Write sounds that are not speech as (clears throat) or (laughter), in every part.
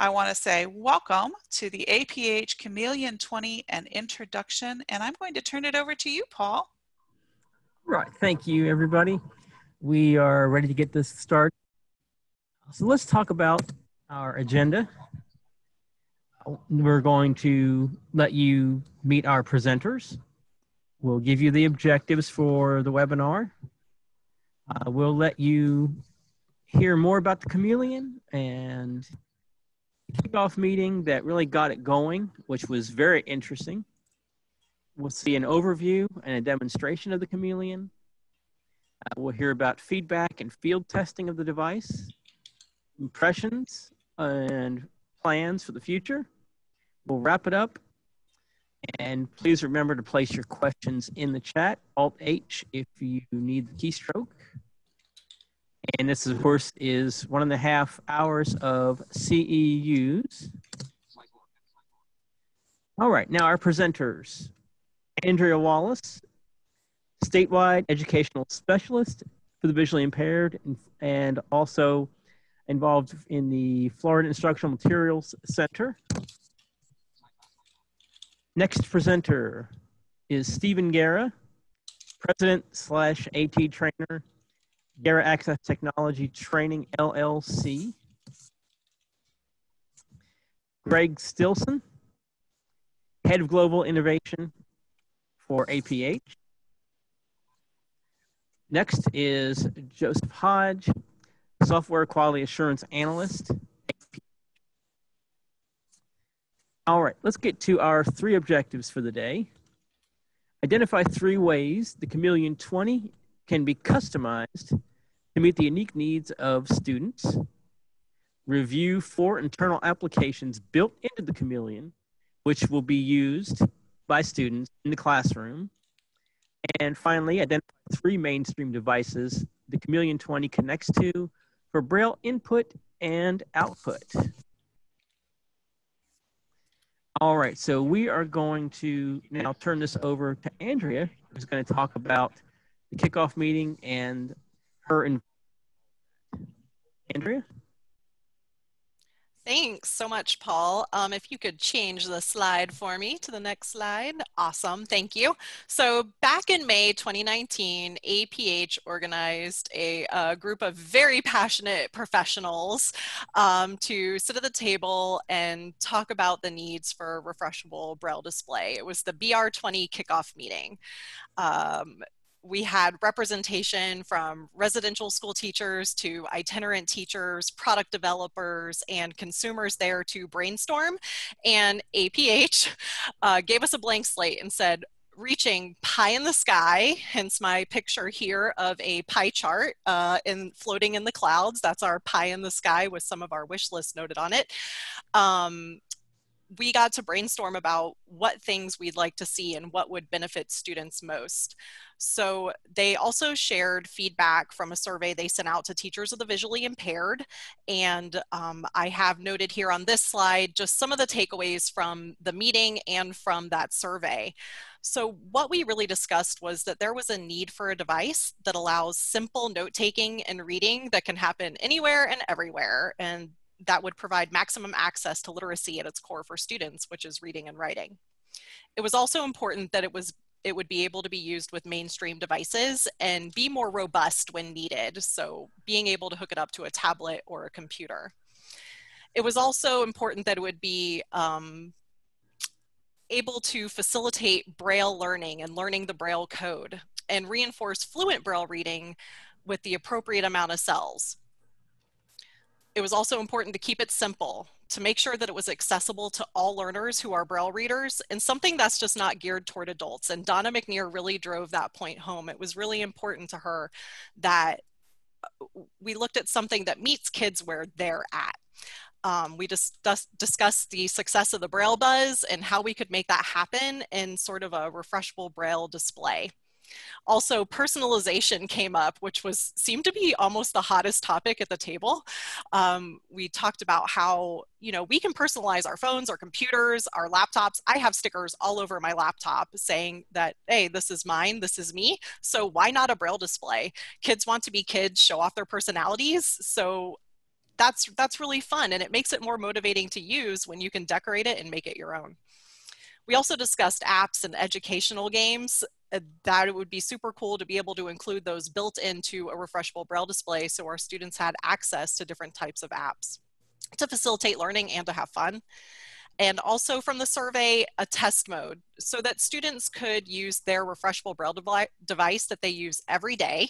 I want to say welcome to the APH Chameleon 20 and introduction, and I'm going to turn it over to you, Paul. Right, thank you, everybody. We are ready to get this started. So let's talk about our agenda. We're going to let you meet our presenters. We'll give you the objectives for the webinar. Uh, we'll let you hear more about the chameleon and kickoff meeting that really got it going, which was very interesting. We'll see an overview and a demonstration of the chameleon. Uh, we'll hear about feedback and field testing of the device, impressions and plans for the future. We'll wrap it up. And please remember to place your questions in the chat, Alt H if you need the keystroke. And this, of course, is one and a half hours of CEUs. All right, now our presenters. Andrea Wallace, statewide educational specialist for the visually impaired and also involved in the Florida Instructional Materials Center. Next presenter is Stephen Guerra, president slash AT trainer Guerra Access Technology Training LLC. Greg Stilson, Head of Global Innovation for APH. Next is Joseph Hodge, Software Quality Assurance Analyst. All right, let's get to our three objectives for the day. Identify three ways the Chameleon 20 can be customized to meet the unique needs of students, review four internal applications built into the Chameleon, which will be used by students in the classroom, and finally, identify three mainstream devices the Chameleon 20 connects to for Braille input and output. All right, so we are going to now turn this over to Andrea, who's going to talk about the kickoff meeting and her in Andrea? Thanks so much, Paul. Um, if you could change the slide for me to the next slide. Awesome, thank you. So back in May 2019, APH organized a, a group of very passionate professionals um, to sit at the table and talk about the needs for refreshable Braille display. It was the BR20 kickoff meeting. Um, we had representation from residential school teachers to itinerant teachers, product developers, and consumers there to brainstorm. And APH (laughs) uh, gave us a blank slate and said, reaching pie in the sky, hence my picture here of a pie chart uh, in floating in the clouds. That's our pie in the sky with some of our wish lists noted on it. Um, we got to brainstorm about what things we'd like to see and what would benefit students most. So they also shared feedback from a survey they sent out to teachers of the visually impaired. And um, I have noted here on this slide just some of the takeaways from the meeting and from that survey. So what we really discussed was that there was a need for a device that allows simple note taking and reading that can happen anywhere and everywhere. And that would provide maximum access to literacy at its core for students, which is reading and writing. It was also important that it was it would be able to be used with mainstream devices and be more robust when needed. So being able to hook it up to a tablet or a computer. It was also important that it would be um, able to facilitate Braille learning and learning the Braille code and reinforce fluent Braille reading with the appropriate amount of cells. It was also important to keep it simple, to make sure that it was accessible to all learners who are Braille readers and something that's just not geared toward adults. And Donna McNear really drove that point home. It was really important to her that uh, we looked at something that meets kids where they're at. Um, we just discussed the success of the Braille Buzz and how we could make that happen in sort of a refreshable Braille display. Also, personalization came up, which was seemed to be almost the hottest topic at the table. Um, we talked about how you know we can personalize our phones, our computers, our laptops. I have stickers all over my laptop saying that hey, this is mine, this is me. So why not a braille display? Kids want to be kids, show off their personalities. So that's that's really fun and it makes it more motivating to use when you can decorate it and make it your own. We also discussed apps and educational games that it would be super cool to be able to include those built into a refreshable braille display so our students had access to different types of apps to facilitate learning and to have fun. And also from the survey a test mode so that students could use their refreshable braille devi device that they use every day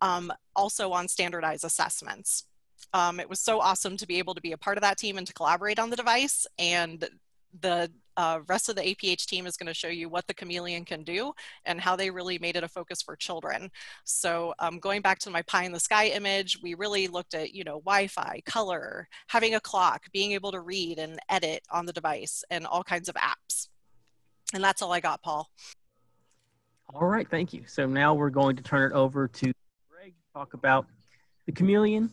um, also on standardized assessments. Um, it was so awesome to be able to be a part of that team and to collaborate on the device and the uh, rest of the APH team is going to show you what the chameleon can do and how they really made it a focus for children. So um, going back to my pie in the sky image, we really looked at, you know, Wi-Fi, color, having a clock, being able to read and edit on the device and all kinds of apps. And that's all I got, Paul. All right, thank you. So now we're going to turn it over to Greg to talk about the chameleon.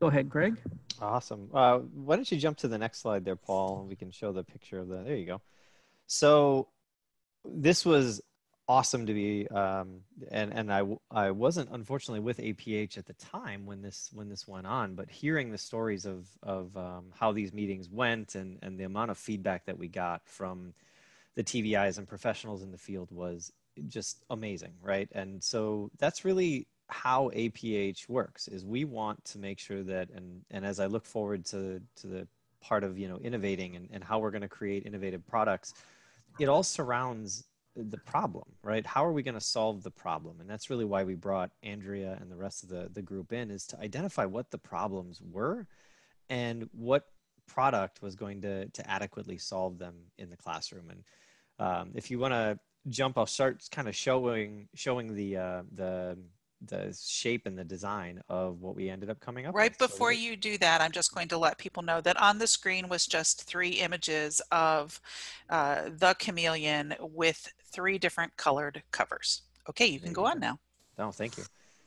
Go ahead, Greg. Awesome. Uh, why don't you jump to the next slide there, Paul? We can show the picture of the. There you go. So this was awesome to be, um, and and I I wasn't unfortunately with APH at the time when this when this went on, but hearing the stories of of um, how these meetings went and and the amount of feedback that we got from the TVIs and professionals in the field was just amazing, right? And so that's really how APH works is we want to make sure that and and as I look forward to to the part of you know innovating and, and how we're going to create innovative products, it all surrounds the problem, right? How are we going to solve the problem? And that's really why we brought Andrea and the rest of the, the group in is to identify what the problems were and what product was going to, to adequately solve them in the classroom. And um, if you want to jump, I'll start kind of showing, showing the, uh, the the shape and the design of what we ended up coming up right with. before so you do that i'm just going to let people know that on the screen was just three images of uh, the chameleon with three different colored covers. Okay you can go on now. No thank you.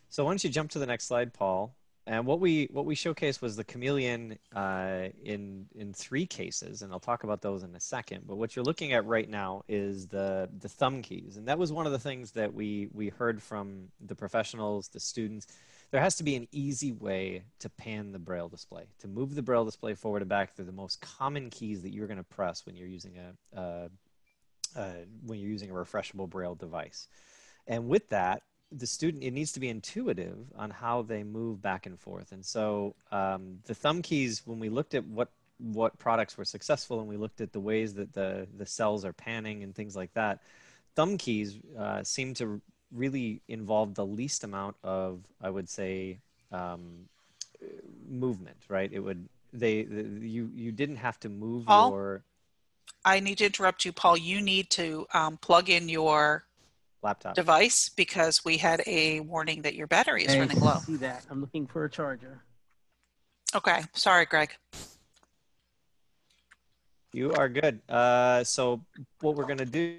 So why don't you jump to the next slide paul and what we what we showcased was the chameleon uh, in in three cases, and I'll talk about those in a second. But what you're looking at right now is the the thumb keys, and that was one of the things that we we heard from the professionals, the students. There has to be an easy way to pan the braille display, to move the braille display forward and back through the most common keys that you're going to press when you're using a, a, a when you're using a refreshable braille device. And with that, the student it needs to be intuitive on how they move back and forth. And so um, the thumb keys when we looked at what what products were successful and we looked at the ways that the the cells are panning and things like that thumb keys uh, seem to really involve the least amount of i would say um, movement right? It would they the, you you didn't have to move Paul, your i need to interrupt you paul. You need to um, plug in your laptop device because we had a warning that your battery is I running low. See that? I'm looking for a charger. Okay, sorry, Greg. You are good. Uh, so what we're gonna do?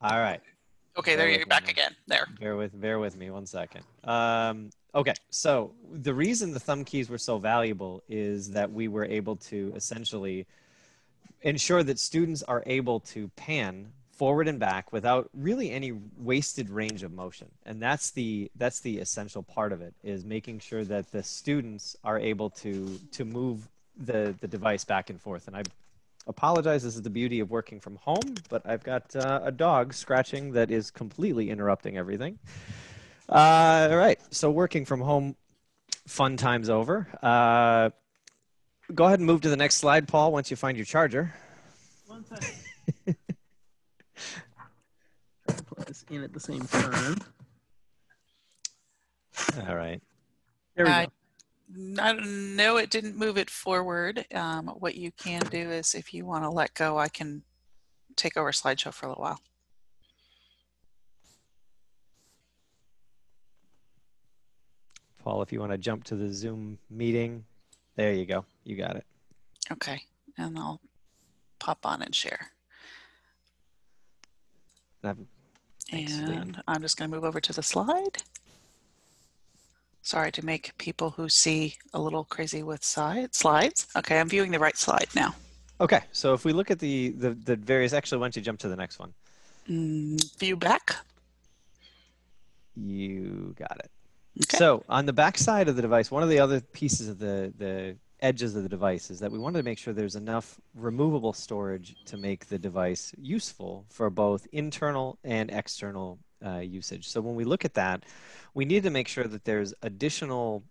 All right. Okay, there you're back again. There. Bear with bear with me one second. Um, okay, so the reason the thumb keys were so valuable is that we were able to essentially ensure that students are able to pan forward and back without really any wasted range of motion. And that's the that's the essential part of it is making sure that the students are able to to move the the device back and forth. And i apologize this is the beauty of working from home but i've got uh, a dog scratching that is completely interrupting everything. Uh, all right. So working from home fun times over. Uh, Go ahead and move to the next slide, Paul, once you find your charger. One second. (laughs) Try to put this in at the same time. All right. There we I, go. I know it didn't move it forward. Um, what you can do is if you want to let go, I can take over slideshow for a little while. Paul, if you want to jump to the Zoom meeting, there you go. You got it. Okay, and I'll pop on and share. And I'm just going to move over to the slide. Sorry to make people who see a little crazy with side, slides. Okay, I'm viewing the right slide now. Okay, so if we look at the, the, the various, actually, why don't you jump to the next one? Mm, view back. You got it. Okay. So on the back side of the device, one of the other pieces of the, the edges of the device is that we wanted to make sure there's enough removable storage to make the device useful for both internal and external uh, usage. So when we look at that, we need to make sure that there's additional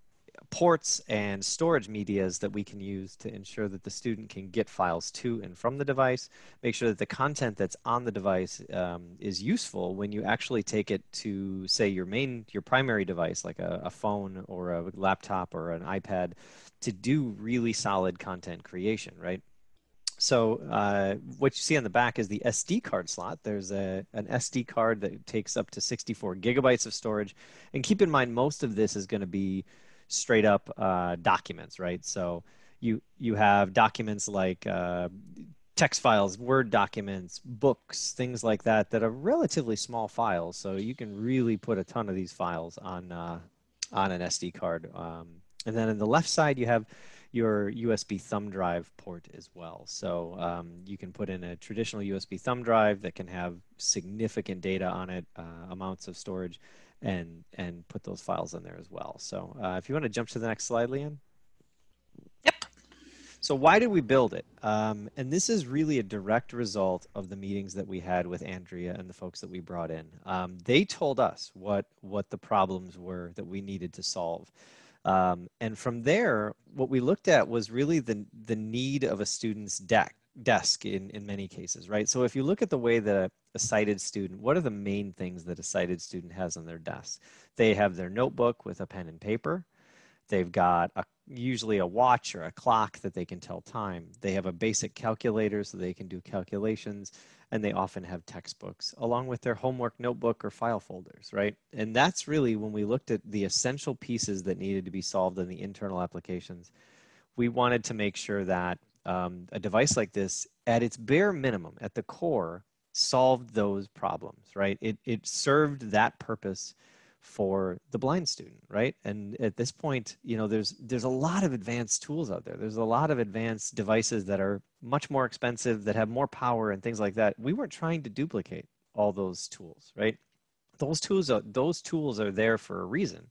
ports and storage medias that we can use to ensure that the student can get files to and from the device, make sure that the content that's on the device um, is useful when you actually take it to, say, your main, your primary device, like a, a phone or a laptop or an iPad, to do really solid content creation, right? So uh, what you see on the back is the SD card slot. There's a, an SD card that takes up to 64 gigabytes of storage. And keep in mind, most of this is going to be straight up uh, documents, right? So you you have documents like uh, text files, Word documents, books, things like that that are relatively small files. So you can really put a ton of these files on uh, on an SD card. Um, and then on the left side, you have your USB thumb drive port as well. So um, you can put in a traditional USB thumb drive that can have significant data on it, uh, amounts of storage, and and put those files in there as well. So uh, if you want to jump to the next slide, Leanne. Yep. So why did we build it? Um, and this is really a direct result of the meetings that we had with Andrea and the folks that we brought in. Um, they told us what what the problems were that we needed to solve. Um, and from there, what we looked at was really the the need of a student's deck desk in, in many cases, right? So if you look at the way that a, a, sighted student, what are the main things that a sighted student has on their desk? They have their notebook with a pen and paper. They've got a, usually a watch or a clock that they can tell time. They have a basic calculator so they can do calculations. And they often have textbooks along with their homework notebook or file folders, right? And that's really when we looked at the essential pieces that needed to be solved in the internal applications. We wanted to make sure that um, a device like this, at its bare minimum, at the core, solved those problems, right? It, it served that purpose for the blind student, right? And at this point, you know, there's there's a lot of advanced tools out there. There's a lot of advanced devices that are much more expensive, that have more power and things like that. We weren't trying to duplicate all those tools, right? Those tools are those tools are there for a reason.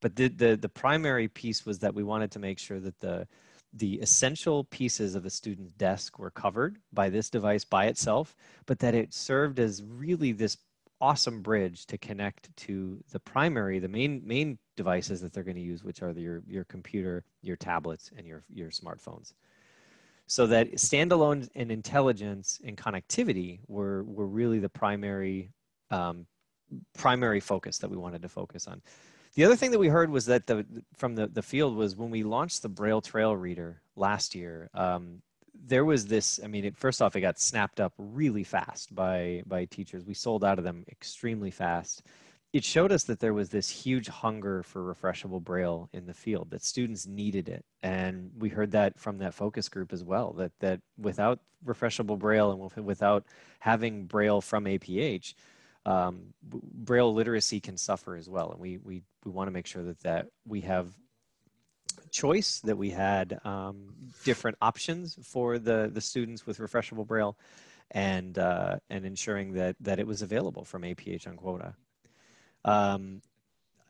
But the the, the primary piece was that we wanted to make sure that the the essential pieces of a student's desk were covered by this device by itself, but that it served as really this awesome bridge to connect to the primary, the main main devices that they're going to use, which are the, your your computer, your tablets, and your your smartphones. So that standalone and intelligence and connectivity were were really the primary um, primary focus that we wanted to focus on. The other thing that we heard was that the from the, the field was when we launched the Braille Trail Reader last year, um, there was this. I mean, it, first off, it got snapped up really fast by by teachers. We sold out of them extremely fast. It showed us that there was this huge hunger for refreshable Braille in the field. That students needed it, and we heard that from that focus group as well. That that without refreshable Braille and without having Braille from APH, um, braille literacy can suffer as well and we we, we want to make sure that that we have choice that we had um, different options for the the students with refreshable braille and uh, and ensuring that that it was available from APH on quota. Um,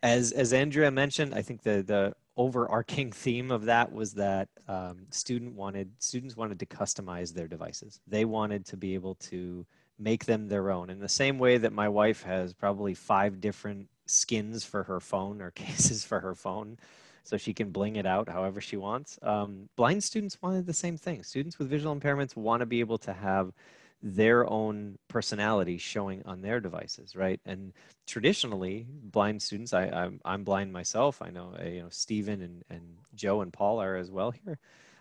as as Andrea mentioned I think the the overarching (laughs) theme of that was that um, student wanted students wanted to customize their devices. They wanted to be able to make them their own. In the same way that my wife has probably five different skins for her phone or (laughs) cases for her phone so she can bling it out however she wants. Um, blind students wanted the same thing. Students with visual impairments want to be able to have their own personality showing on their devices right? And traditionally blind students I, I'm, I'm blind myself. I know uh, you know stephen and, and joe and paul are as well here.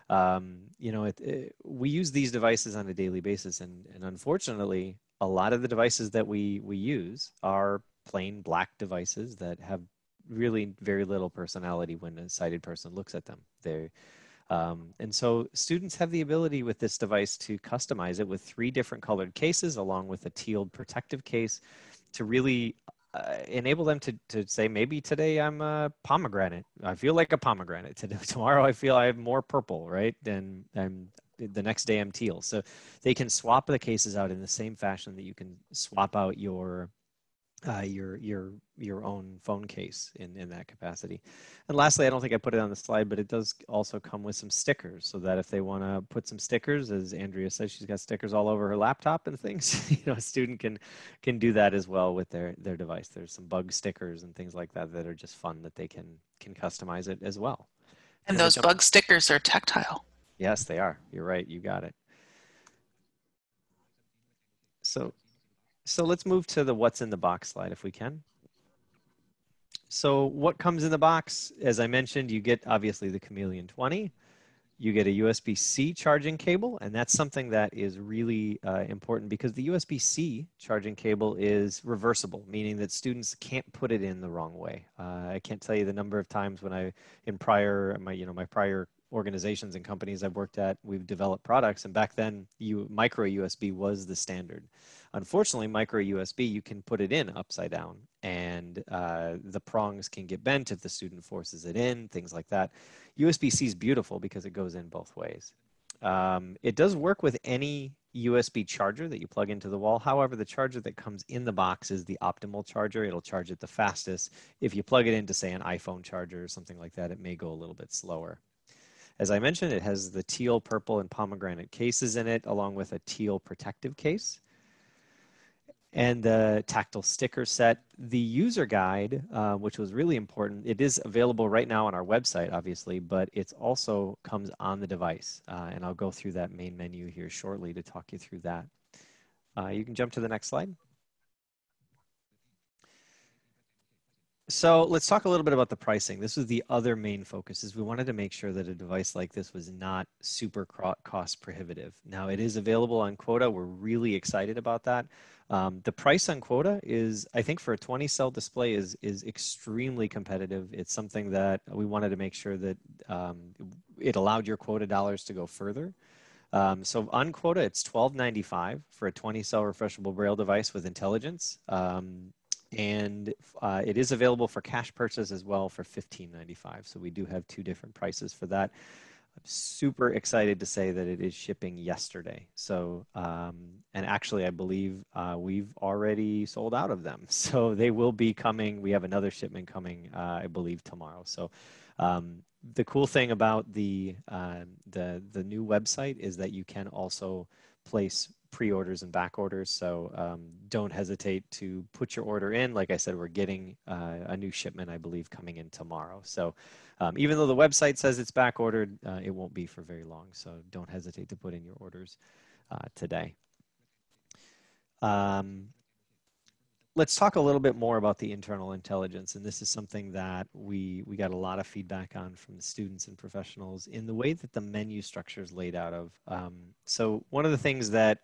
Um, you know, it, it, we use these devices on a daily basis, and, and unfortunately, a lot of the devices that we we use are plain black devices that have really very little personality when a sighted person looks at them. They um, and so students have the ability with this device to customize it with three different colored cases along with a teal protective case to really uh, enable them to, to say maybe today i'm a pomegranate. I feel like a pomegranate (laughs) today. Tomorrow i feel i have more purple right and i'm the next day i'm teal. So they can swap the cases out in the same fashion that you can swap out your uh, your your your own phone case in in that capacity. And lastly, I don't think I put it on the slide, but it does also come with some stickers, so that if they want to put some stickers, as Andrea says, she's got stickers all over her laptop and things. (laughs) you know, a student can can do that as well with their their device. There's some bug stickers and things like that that are just fun that they can can customize it as well. And Wanna those bug stickers are tactile. Yes, they are. You're right. You got it. So, so let's move to the what's in the box slide if we can. So what comes in the box? As I mentioned, you get obviously the Chameleon 20. You get a USB-C charging cable, and that's something that is really uh, important because the USB-C charging cable is reversible, meaning that students can't put it in the wrong way. Uh, I can't tell you the number of times when I, in prior, my you know my prior organizations and companies I've worked at, we've developed products, and back then, you micro USB was the standard. Unfortunately, micro USB you can put it in upside down, and uh, the prongs can get bent if the student forces it in, things like that. USB-C is beautiful because it goes in both ways. Um, it does work with any USB charger that you plug into the wall. However, the charger that comes in the box is the optimal charger. It'll charge it the fastest. If you plug it into, say, an iPhone charger or something like that, it may go a little bit slower. As I mentioned, it has the teal, purple, and pomegranate cases in it, along with a teal protective case. And the tactile sticker set. The user guide, uh, which was really important, it is available right now on our website, obviously, but it also comes on the device. Uh, and I'll go through that main menu here shortly to talk you through that. Uh, you can jump to the next slide. So let's talk a little bit about the pricing. This was the other main focus is we wanted to make sure that a device like this was not super cost prohibitive. Now it is available on quota. We're really excited about that. Um, the price on quota is, I think for a 20 cell display is, is extremely competitive. It's something that we wanted to make sure that um, it allowed your quota dollars to go further. Um, so on quota, it's $12.95 for a 20 cell refreshable braille device with intelligence. Um, and uh, it is available for cash purchase as well for $15.95. So we do have two different prices for that. I'm super excited to say that it is shipping yesterday. So, um, and actually, I believe uh, we've already sold out of them. (laughs) So they will be coming. We have another shipment coming, uh, I believe, tomorrow. So, um, the cool thing about the uh, the the new website is that you can also place pre-orders and back orders. So um, don't hesitate to put your order in. Like I said, we're getting uh, a new shipment, I believe, coming in tomorrow. So um, even though the website says it's back ordered, uh, it won't be for very long. So don't hesitate to put in your orders uh, today. Um, let's talk a little bit more about the internal intelligence. And this is something that we, we got a lot of feedback on from the students and professionals in the way that the menu structure is laid out of. Um, so one of the things that,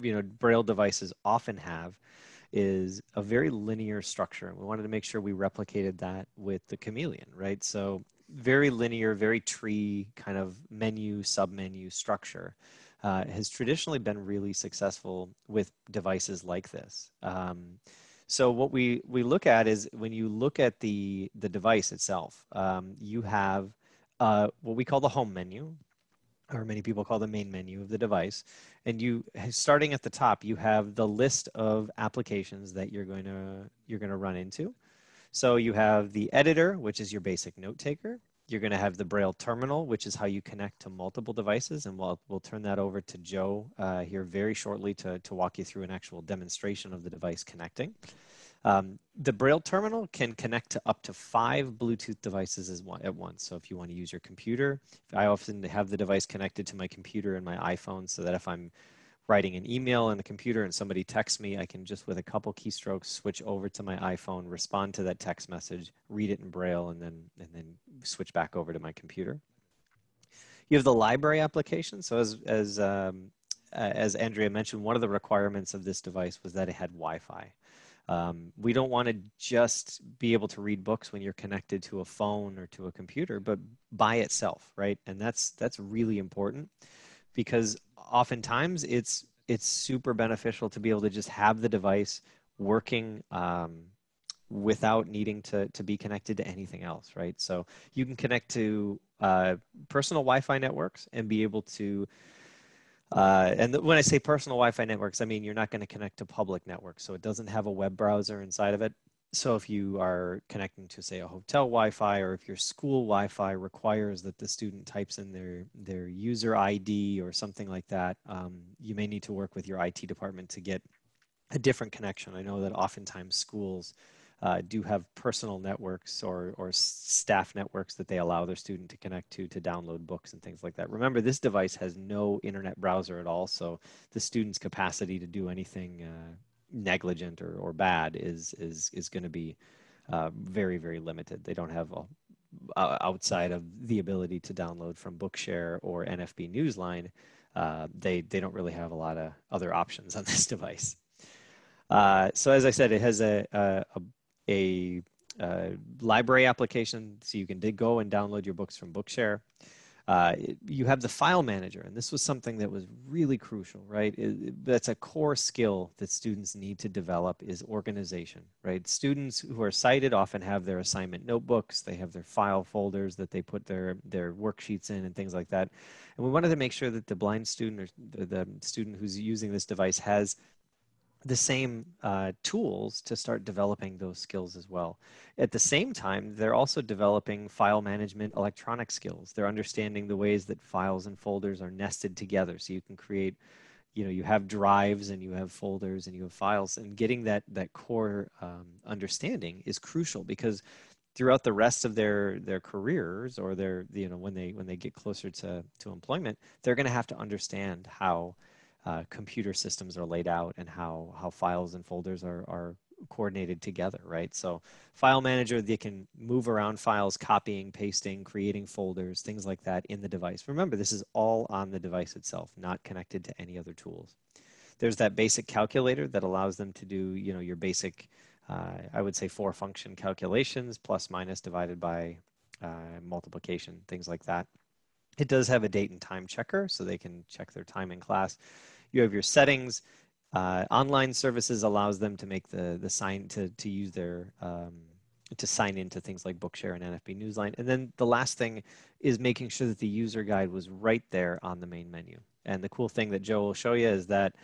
you know, Braille devices often have is a very linear structure. We wanted to make sure we replicated that with the Chameleon, right? So very linear, very tree kind of menu, submenu structure. Uh, has traditionally been really successful with devices like this. Um, so what we we look at is when you look at the the device itself, um, you have uh, what we call the home menu, or many people call the main menu of the device. And you starting at the top, you have the list of applications that you're going to you're going to run into. So you have the editor, which is your basic note taker. You're going to have the Braille terminal, which is how you connect to multiple devices. And we'll, we'll turn that over to Joe uh, here very shortly to, to walk you through an actual demonstration of the device connecting. Um, the Braille terminal can connect to up to five Bluetooth devices one, at once. So if you want to use your computer, I often have the device connected to my computer and my iPhone so that if I'm writing an email on the computer and somebody texts me, I can just with a couple keystrokes switch over to my iPhone, respond to that text message, read it in Braille, and then and then switch back over to my computer. You have the library application. So as as um, as Andrea mentioned, one of the requirements of this device was that it had Wi-Fi. Um, we don't want to just be able to read books when you're connected to a phone or to a computer, but by itself, right? And that's that's really important because oftentimes it's it's super beneficial to be able to just have the device working um, without needing to to be connected to anything else, right? So you can connect to uh, personal Wi-Fi networks and be able to Uh, and when I say personal Wi-Fi networks, I mean you're not going to connect to public networks, so it doesn't have a web browser inside of it. So if you are connecting to say a hotel Wi-Fi, or if your school Wi-Fi requires that the student types in their their user ID or something like that, um, you may need to work with your IT department to get a different connection. I know that oftentimes schools uh, do have personal networks or, or staff networks that they allow their student to connect to to download books and things like that. Remember, this device has no internet browser at all, so the student's capacity to do anything uh, negligent or, or bad is is is going to be uh, very very limited. They don't have a, outside of the ability to download from Bookshare or NFB Newsline. Uh, they they don't really have a lot of other options on (laughs) this device. Uh, so as I said, it has a, a, a, a library application, so you can dig go and download your books from Bookshare. Uh, you have the file manager, and this was something that was really crucial, right? It, that's a core skill that students need to develop is organization, right? Students who are sighted often have their assignment notebooks, they have their file folders that they put their, their worksheets in and things like that. And we wanted to make sure that the blind student or the, the student who's using this device has the same uh, tools to start developing those skills as well. At the same time, they're also developing file management electronic skills. They're understanding the ways that files and folders are nested together. So you can create, you know, you have drives and you have folders and you have files and getting that, that core um, understanding is crucial because throughout the rest of their, their careers or their, you know, when they, when they get closer to, to employment, they're going to have to understand how uh, computer systems are laid out and how how files and folders are are coordinated together, right? So file manager, they can move around files, copying, pasting, creating folders, things like that in the device. Remember, this is all on the device itself, not connected to any other tools. There's that basic calculator that allows them to do, you know, your basic, uh, I would say four function calculations, plus minus divided by uh, multiplication, things like that. It does have a date and time checker, so they can check their time in class. You have your settings. Uh, online services allows them to make the the sign to to use their um, to sign into things like Bookshare and NFB Newsline. And then the last thing is making sure that the user guide was right there on the main menu. And the cool thing that Joe will show you is that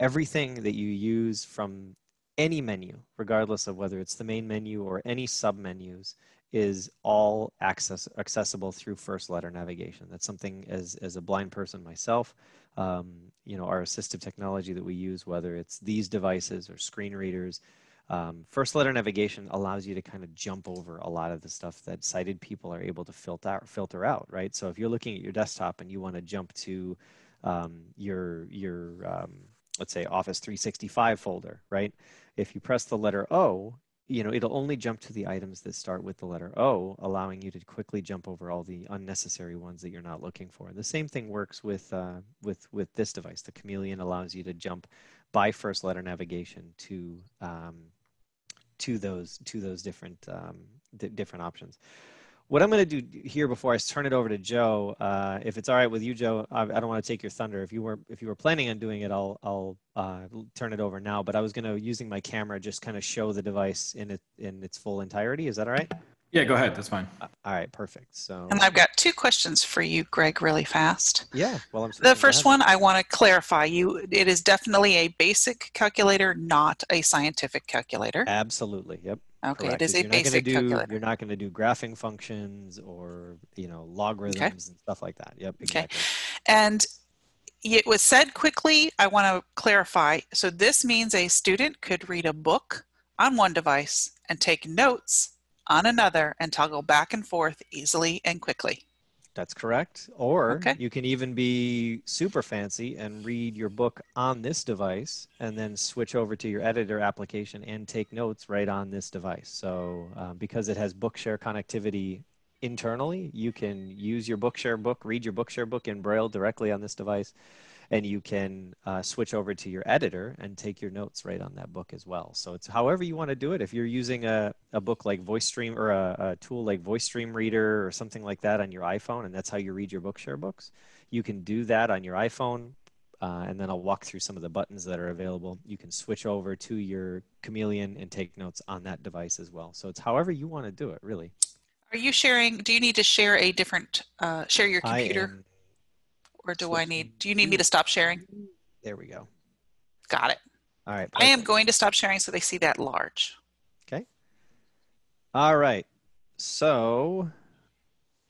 everything that you use from any menu, regardless of whether it's the main menu or any sub menus, is all access accessible through first letter navigation. That's something as as a blind person myself, um, you know, our assistive technology that we use, whether it's these devices or screen readers, um, first letter navigation allows you to kind of jump over a lot of the stuff that sighted people are able to filter filter out, right? So if you're looking at your desktop and you want to jump to um, your your um, let's say Office 365 folder, right? If you press the letter O, you know, it'll only jump to the items that start with the letter O, allowing you to quickly jump over all the unnecessary ones that you're not looking for. And the same thing works with uh, with with this device. The Chameleon allows you to jump by first letter navigation to um, to those to those different um, different options what I'm going to do here before I turn it over to Joe, uh, if it's all right with you, Joe, I, I don't want to take your thunder. If you were if you were planning on doing it, I'll I'll uh, turn it over now. But I was going to using my camera just kind of show the device in it in its full entirety. Is that all right? Yeah, go ahead. That's fine. Uh, all right, perfect. So and I've got two questions for you, Greg, really fast. Yeah, well, I'm the first one I want to clarify. You, it is definitely a basic calculator, not a scientific calculator. Absolutely. Yep. Okay, Correct. it is a you're basic not do, calculator. You're not going to do graphing functions or you know logarithms okay. and stuff like that. Yep. Exactly. Okay. And it was said quickly. I want to clarify. So this means a student could read a book on one device and take notes on another and toggle back and forth easily and quickly. That's correct. Or okay. you can even be super fancy and read your book on this device and then switch over to your editor application and take notes right on this device. So uh, because it has Bookshare connectivity internally, you can use your Bookshare book, read your Bookshare book in Braille directly on this device and you can uh, switch over to your editor and take your notes right on that book as well. So it's however you want to do it. If you're using a, a book like Voice Dream or a, a tool like Voice Dream Reader or something like that on your iPhone, and that's how you read your Bookshare books, you can do that on your iPhone. Uh, and then I'll walk through some of the buttons that are available. You can switch over to your Chameleon and take notes on that device as well. So it's however you want to do it, really. Are you sharing? Do you need to share a different, uh, share your computer? Or do I need, do you need me to stop sharing? There we go. Got it. All right. I am going to stop sharing so they see that large. Okay. All right. So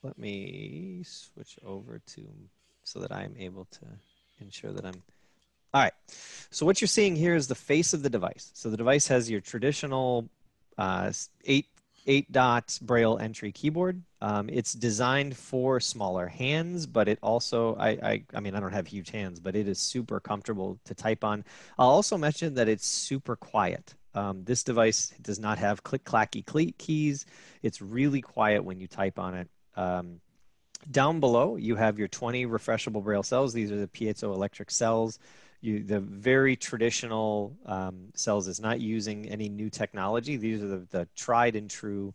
let me switch over to so that I'm able to ensure that I'm. All right. So what you're seeing here is the face of the device. So the device has your traditional uh, eight eight dot braille entry keyboard. Um, it's designed for smaller hands, but it also I, I I mean I don't have huge hands, but it is super comfortable to type on. I'll also mention that it's super quiet. Um, this device does not have click clacky cle- keys. It's really quiet when you type on it. Um, down below, you have your 20 refreshable braille cells. These are the piezoelectric cells. You, the very traditional um, cells is not using any new technology. These are the, the tried and true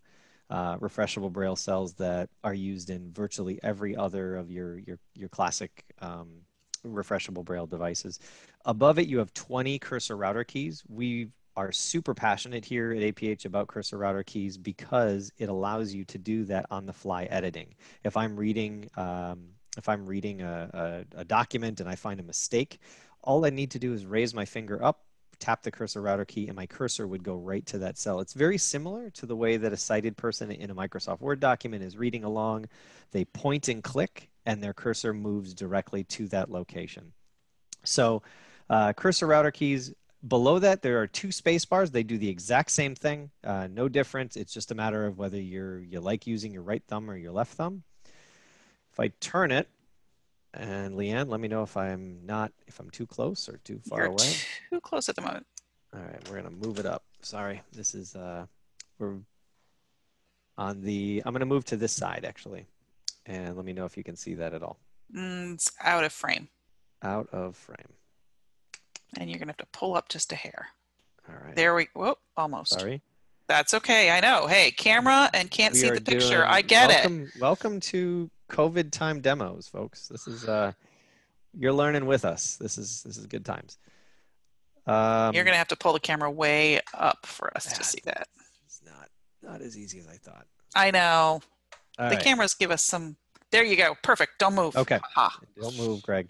uh, refreshable braille cells that are used in virtually every other of your your your classic um, refreshable braille devices. Above it, you have 20 cursor router keys. We are super passionate here at APH about cursor router keys because it allows you to do that on the fly editing. If I'm reading, um, if I'm reading a, a, a document and I find a mistake, all I need to do is raise my finger up, tap the cursor router key, and my cursor would go right to that cell. It's very similar to the way that a sighted person in a Microsoft Word document is reading along. They point and click, and their cursor moves directly to that location. So, uh, cursor router keys. Below that, there are two space bars. They do the exact same thing, uh, no difference. It's just a matter of whether you're you like using your right thumb or your left thumb. If I turn it, and Leanne, let me know if I'm not, if I'm too close or too far You're away. too close at the moment. All right, we're gonna move it up. Sorry, this is uh, we're on the. I'm gonna move to this side actually, and let me know if you can see that at all. Mm, it's out of frame. Out of frame. And you're going to have to pull up just a hair. All right. There we, whoop, almost. Sorry. That's okay. I know. Hey, camera and can't We see the picture. doing- I get it. welcome, Welcome to COVID time demos, folks. This is uh, you're learning with us. This is this is good times. Um, You're going to have to pull the camera way up for us to see that. It's not not as easy as I thought. I know. All the right. cameras give us some. There you go. Perfect. Don't move. Okay. Ha. Don't move, Greg.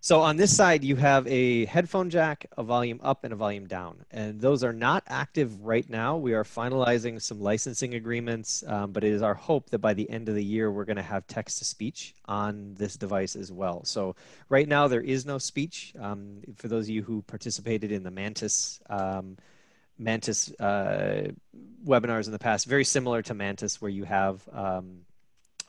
So on this side, you have a headphone jack, a volume up, and a volume down. And those are not active right now. We are finalizing some licensing agreements, um, but it is our hope that by the end of the year, we're going to have text to speech on this device as well. So right now, there is no speech. Um, for those of you who participated in the Mantis. Um, Mantis uh, webinars in the past, very similar to Mantis, where you have um,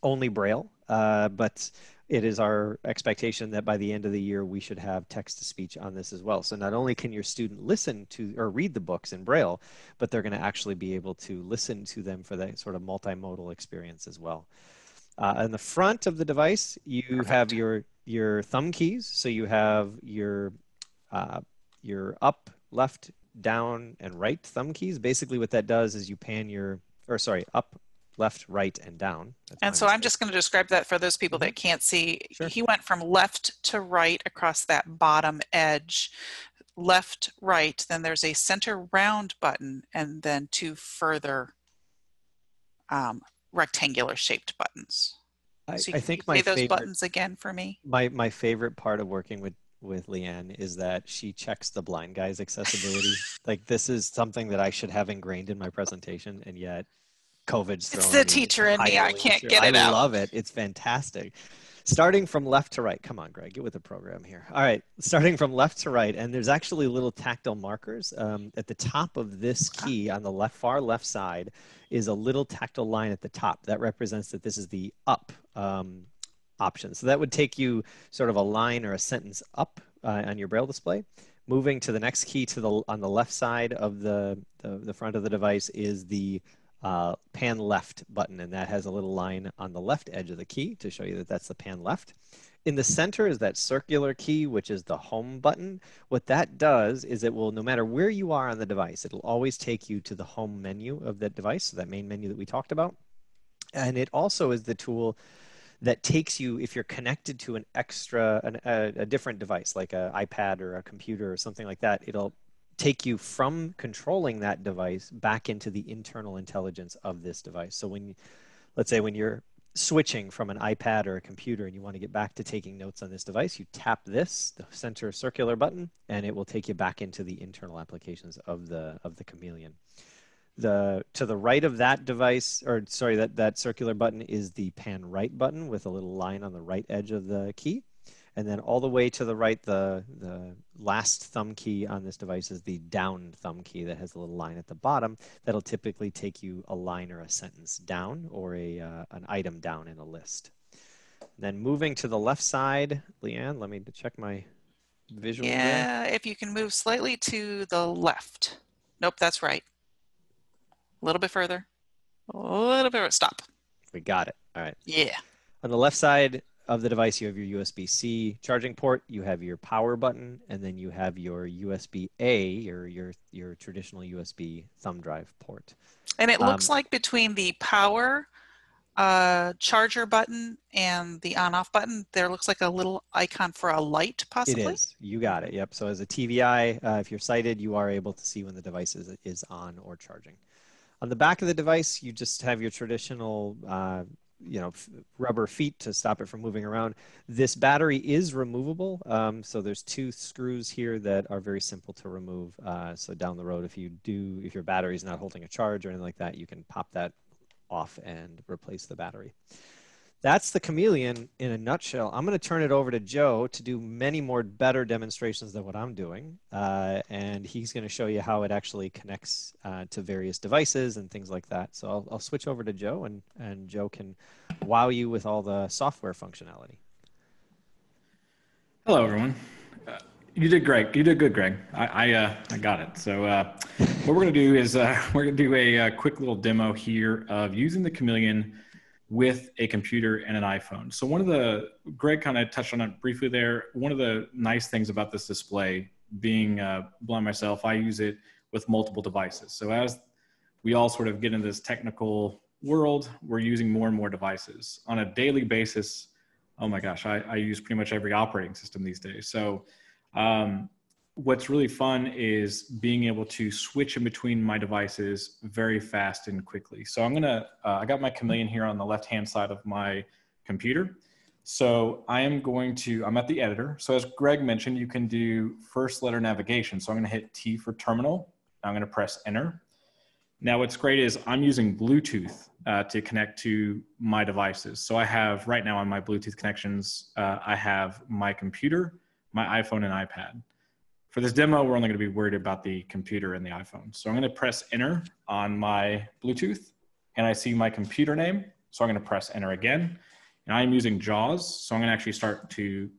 only Braille, uh, but it is our expectation that by the end of the year we should have text to speech on this as well. So not only can your student listen to or read the books in Braille, but they're going to actually be able to listen to them for that sort of multimodal experience as well. Uh, on the front of the device, you have your your thumb keys. So you have your uh, your up, left, down, and right thumb keys. Basically, what that does is you pan your or sorry up, left, right, and down. That's And so I'm just going to describe that for those people that can't see. Sure. He went from left to right across that bottom edge. Left, right, then there's a center round button, and then two further um, rectangular shaped buttons. I, So I think my those favorite buttons again for me. my my favorite part of working with with Leanne is that she checks the blind guy's accessibility. (laughs) like this is something that I should have ingrained in my presentation, and yet COVID's It's the teacher in me. I can't through- get it I out. love it. It's fantastic. Starting from left to right. Come on, Greg, get with the program here. All right, starting from left to right, and there's actually little tactile markers um, at the top of this key on the left far left side is a little tactile line at the top that represents that this is the up um, option. So that would take you sort of a line or a sentence up uh, on your braille display. Moving to the next key to the on the left side of the the, the front of the device is the uh, pan left button, and that has a little line on the left edge of the key to show you that that's the pan left. In the center is that circular key, which is the home button. What that does is it will, no matter where you are on the device, it'll always take you to the home menu of that device, so that main menu that we talked about. And it also is the tool that takes you, if you're connected to an extra, an, a, a different device, like an iPad or a computer or something like that, it'll take you from controlling that device back into the internal intelligence of this device. So when, let's say when you're switching from an iPad or a computer and you want to get back to taking notes on this device, you tap this, the center circular button, and it will take you back into the internal applications of the of the Chameleon. The to the right of that device, or sorry, that, that circular button is the pan right button with a little line on the right edge of the key. And then all the way to the right, the, the last thumb key on this device is the down thumb key that has a little line at the bottom. That'll typically take you a line or a sentence down or a, uh, an item down in a list. And then moving to the left side, Leanne, let me check my visual. Yeah, there. if you can move slightly to the left. Nope, that's right. A little bit further. A little bit. Stop. We got it. All right. Yeah. On the left side, of the device, you have your USB-C charging port, you have your power button, and then you have your USB-A or your your traditional USB thumb drive port. And it looks um, like between the power uh, charger button and the on-off button, there looks like a little icon for a light, possibly. It is. You got it. Yep. So as a TVI, uh, if you're sighted, you are able to see when the device is, is on or charging. On the back of the device, you just have your traditional uh, you know rubber feet to stop it from moving around. This battery is removable um, so there's two screws here that are very simple to remove uh, so down the road if you do if your battery is not holding a charge or anything like that you can pop that off and replace the battery that's the chameleon in a nutshell. I'm going to turn it over to Joe to do many more better demonstrations than what I'm doing. Uh, and he's going to show you how it actually connects uh, to various devices and things like that. So I'll, I'll switch over to Joe and, and Joe can wow you with all the software functionality. Hello, everyone. Uh, you did great. You did good, Greg. I I, uh, I got it. So uh, what we're going to do is uh, (laughs) we're going to do a, a, quick little demo here of using the Chameleon with a computer and an iPhone. So one of the Greg kind of touched on it briefly there. One of the nice things about this display, being uh, blind myself, I use it with multiple devices. So as we all sort of get into this technical world, we're using more and more devices on a daily basis. Oh my gosh, I, I use pretty much every operating system these days. So um, what's really fun is being able to switch in between my devices very fast and quickly. So I'm gonna, uh, I got my Chameleon here on the left-hand side of my computer. So I am going to, I'm at the editor. So as Greg mentioned, you can do first letter navigation. So I'm gonna hit T for terminal. I'm gonna press enter. Now what's great is I'm using Bluetooth uh, to connect to my devices. So I have right now on my Bluetooth connections, uh, I have my computer, my iPhone and iPad. For this demo, we're only going to be worried about the computer and the iPhone. So I'm going to press enter on my Bluetooth and I see my computer name. So I'm going to press enter again. And I'm using JAWS. So I'm going to actually start to,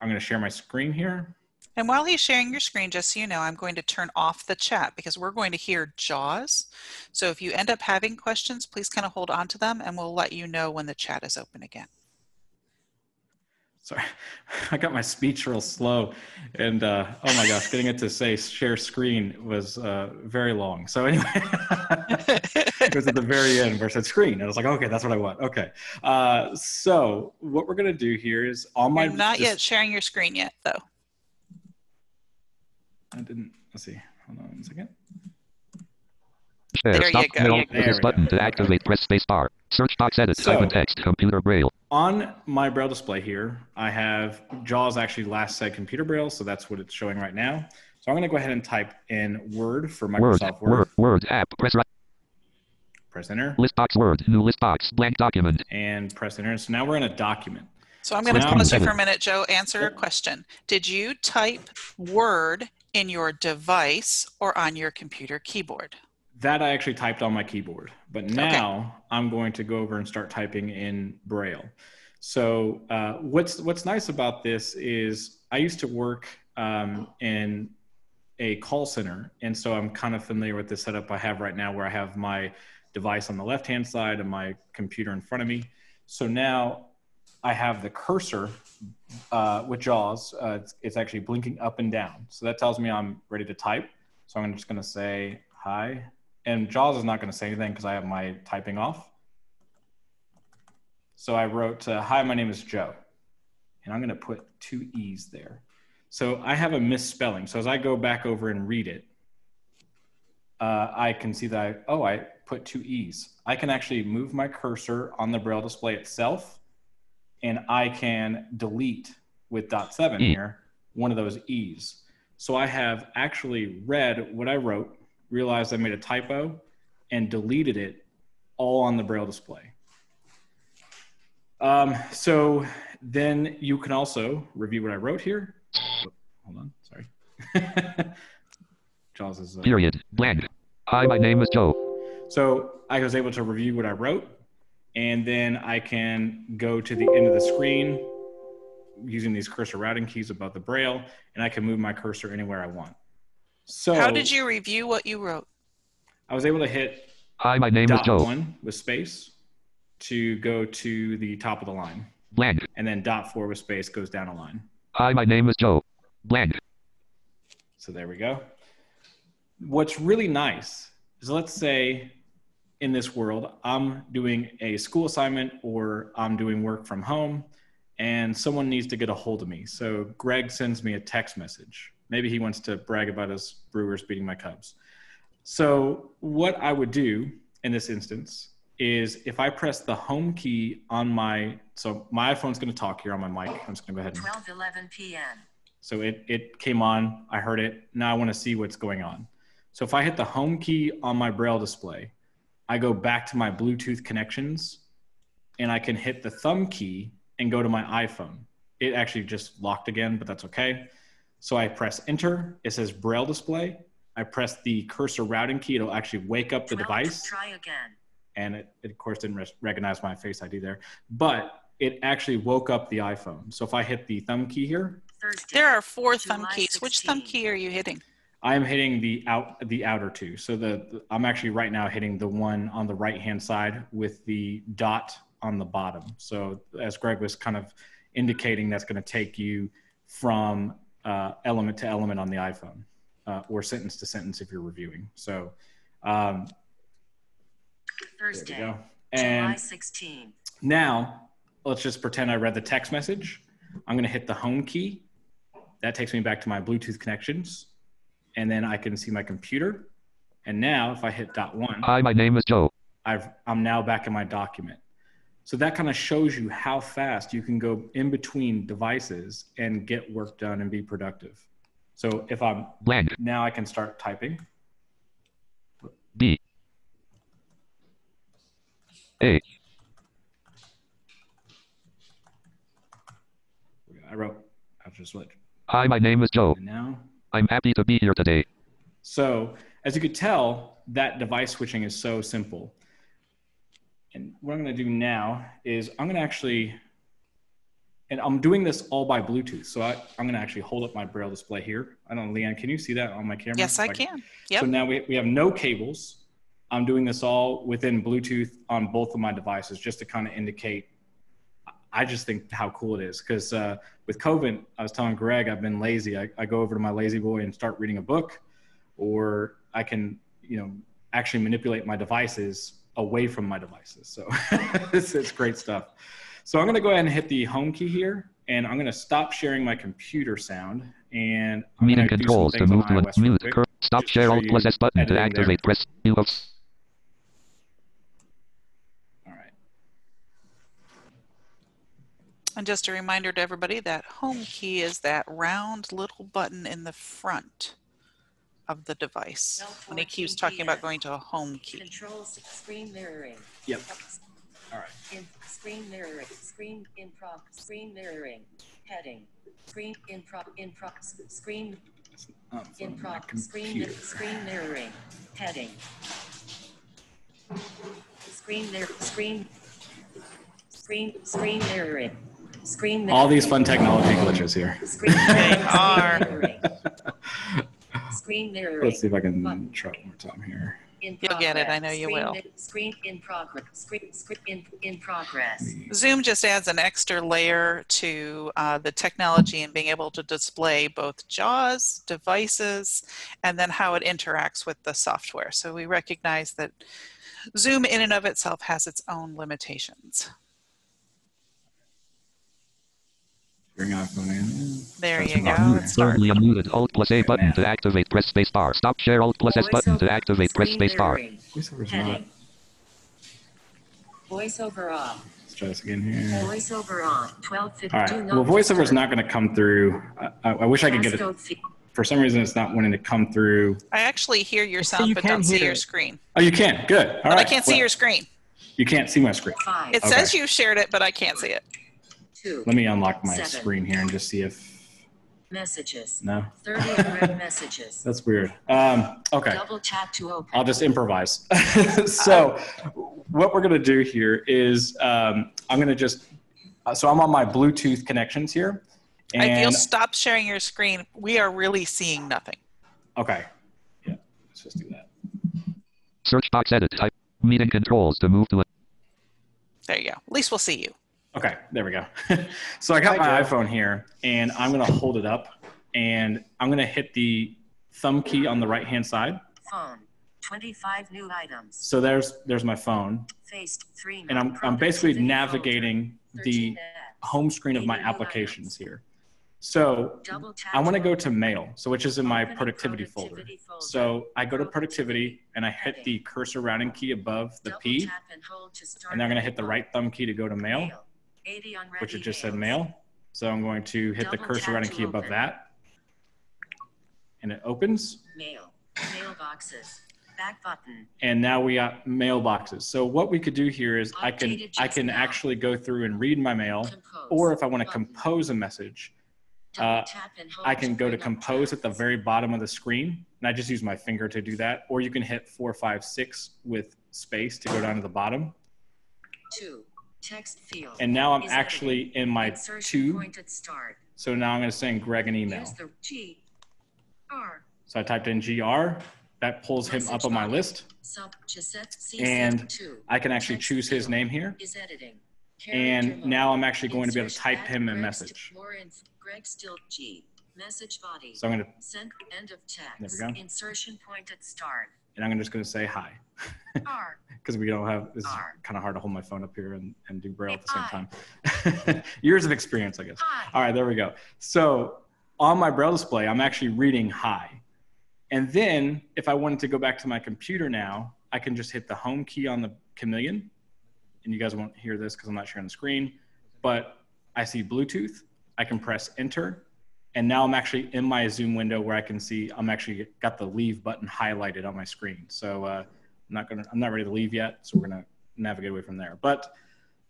I'm going to share my screen here. And while he's sharing your screen, just so you know, I'm going to turn off the chat because we're going to hear JAWS. So if you end up having questions, please kind of hold on to them and we'll let you know when the chat is open again sorry. (laughs) I got my speech real slow and uh, oh my gosh getting it to say share screen was uh, very long. So anyway (laughs) it was at the very end where it said screen. And i was like okay that's what i want. Okay. Uh, so what we're going to do here is on my You're not just, yet sharing your screen yet though. I didn't let's see. Hold on one second Share there stop you go. This button to activate press space bar. Search box edit so, type in text computer braille. On my braille display here, I have JAWS actually last said computer braille, so that's what it's showing right now. So I'm going to go ahead and type in Word for Microsoft Word. Word, Word app. Press right. Press enter. List box Word. New list box. Blank document. And press enter. So now we're in a document. So I'm going to pause you for a minute, Joe. Answer a question. Did you type Word in your device or on your computer keyboard? That I actually typed on my keyboard, but now okay. I'm going to go over and start typing in Braille. So uh, what's what's nice about this is I used to work um, in a call center, and so I'm kind of familiar with the setup I have right now, where I have my device on the left hand side and my computer in front of me. So now I have the cursor uh, with JAWS. Uh, it's, it's actually blinking up and down, so that tells me I'm ready to type. So I'm just going to say hi and JAWS is not going to say anything because I have my typing off. So I wrote, uh, hi, my name is Joe. And I'm going to put two E's there. So I have a misspelling. So as I go back over and read it, uh, I can see that, I, oh, I put two E's. I can actually move my cursor on the braille display itself and I can delete with dot seven E. here one of those E's. So I have actually read what I wrote, realized I made a typo, and deleted it all on the braille display. Um, so then you can also review what I wrote here. Hold on, sorry. (laughs) Jaws is. Uh, Period. Blank. Hi, my name is Joe. so I was able to review what I wrote, and then I can go to the end of the screen using these cursor routing keys above the braille, and I can move my cursor anywhere I want. So How did you review what you wrote? I was able to hit Hi, my name is Joe. one with space to go to the top of the line, Blank. and then dot four with space goes down a line. Hi, my name is Joe. Blank. So there we go. What's really nice is let's say in this world, I'm doing a school assignment or I'm doing work from home and someone needs to get a hold of me. So Greg sends me a text message. Maybe he wants to brag about his Brewers beating my Cubs. So what I would do in this instance is if I press the home key on my, so my iPhone's going to talk here on my mic. I'm just going to go ahead and 12 11 p.m. so it, it came on, I heard it. Now I want to see what's going on. So if I hit the home key on my braille display, I go back to my Bluetooth connections and I can hit the thumb key and go to my iPhone. It actually just locked again, but that's okay. So I press enter. It says braille display. I press the cursor routing key. It'll actually wake up the 12 device Try again. and it, it of course didn't res- recognize my face ID there, but it actually woke up the iPhone. So if I hit the thumb key here, Thursday. There are four thumb July keys. Which thumb key are you hitting? I am hitting the out the outer two. So the, the- I'm actually right now hitting the one on the right hand side with the dot on the bottom. So as Greg was kind of indicating, that's going to take you from uh, element to element on the iPhone uh, or sentence to sentence if you're reviewing. So um, Thursday. go. July And 16. now, let's just pretend I read the text message. I'm going to hit the home key. That takes me back to my Bluetooth connections. And then I can see my computer. And now, if I hit dot one, Hi, my name is Joe. I've, I'm now back in my document. So that kind of shows you how fast you can go in between devices and get work done and be productive. So if I'm now, I can start typing. B. A. I wrote, just let, Hi, my name is Joe. and now I'm happy to be here today. So as you could tell, that device switching is so simple. And what I'm going to do now is I'm going to actually, and I'm doing this all by Bluetooth. So I, I'm going to actually hold up my braille display here. I don't know, Leanne, can you see that on my camera? Yes, I If can. So Yep. now we, we have no cables. I'm doing this all within Bluetooth on both of my devices just to kind of indicate. I just think how cool it is because uh, with COVID, I was telling Greg I've been lazy. I, I go over to my lazy boy and start reading a book, or I can, you know, actually manipulate my devices away from my devices. So (laughs) it's, it's great stuff. So I'm going to go ahead and hit the home key here, and I'm going to stop sharing my computer sound. And I'm Meeting gonna do some controls to things on move to iOS a real mute. Cur- Stop just to share show alt plus S button to editing there. activate. Press. You have. All right. And just a reminder to everybody that home key is that round little button in the front of the device. When he keeps talking about going to a home key. Controls screen mirroring. Yep. All right. In screen mirroring. Screen in prop. Screen mirroring. Heading. Screen in prop. In prop. Screen Um, in prop. Screen screen mirroring. Heading. Screen mirror. Screen. Screen screen mirroring. Screen. All these fun technology glitches here. Screen They are. Mirroring. Screen mirroring. Let's see if I can try one more time here. In You'll get it, I progress. know you Screen will. Screen in progress. Screen, screen in, in progress. Zoom just adds an extra layer to uh, the technology and being able to display both JAWS, devices, and then how it interacts with the software. So we recognize that Zoom in and of itself has its own limitations. Bring iPhone in. There Press you go. button. It starts. Currently unmuted. Alt plus A button to activate. Press space bar. Stop share. Alt plus S button to activate. Press space bar. mirroring. Voiceover's not. Heading. Voiceover off. Let's try this again here. Voiceover on. 1250. All right. Well, voiceover is not going to come through. I, I, I wish I could get it. For some reason, it's not wanting to come through. I actually hear your So sound, you but can don't see your it. screen. Oh, you can. Good. All But I can't see Well, your screen. You can't see my screen. It Okay. says you've shared it, but I can't see it. Two. Let me unlock my Seven. screen here and just see if. Messages. No, 30 unread messages. (laughs) that's weird. Um, okay. Double tap to open. I'll just improvise. (laughs) (laughs) so, what we're going to do here is um, I'm going to just. uh, So, I'm on my Bluetooth connections here. if you'll stop sharing your screen, we are really seeing nothing. okay. Yeah. Let's just do that. Search box edit type. Meeting controls to move to a There you go. At least we'll see you. Okay, there we go. (laughs) so I got Hi, my Joe. iPhone here, and I'm gonna hold it up, and I'm gonna hit the thumb key on the right hand side. Phone. 25 new items. So there's there's my phone, Faced 3. and I'm I'm basically navigating the home screen of my applications items. here. So I want to go to Mail, so which is in my Open a productivity folder. folder. So I go to productivity, and I hit the cursor routing key above the Double P, tap and hold and I'm gonna hit the right thumb key to go to Mail. Mail. 80 unread which it just said mail. So I'm going to hit the cursor routing key above open. that. And it opens. Mail. Mailboxes. Back button. And now we got mailboxes. So what we could do here is I can I can now. actually go through and read my mail. Compose. Or if I want to compose a message, uh, tap and hold I can go to compose at the very bottom of the screen. And I just use my finger to do that. Or you can hit four, five, six with space to go down to the bottom. Two. Text field. And now I'm actually in my Insertion two. point at start. So now I'm going to send Greg an email. G. R. So I typed in GR. That pulls him Message up on my list. Sub C. And. I can actually Text choose his name here. And now. I'm actually going to be able to type him a message. St- More inf- Greg Still G. Message body. So I'm going to, Send end of text. There we go. Insertion point at start. And I'm just going to say hi because (laughs) we don't have, it's kind of hard to hold my phone up here and, and do braille at the same time. (laughs) Years of experience, I guess. Hi. All right, there we go. So on my braille display, I'm actually reading hi. And then if I wanted to go back to my computer now, I can just hit the home key on the chameleon. And you guys won't hear this because I'm not sharing the screen, but I see Bluetooth. I can press enter. And now I'm actually in my Zoom window where I can see I'm actually got the leave button highlighted on my screen. So uh, I'm not gonna, I'm not ready to leave yet. So we're gonna navigate away from there. But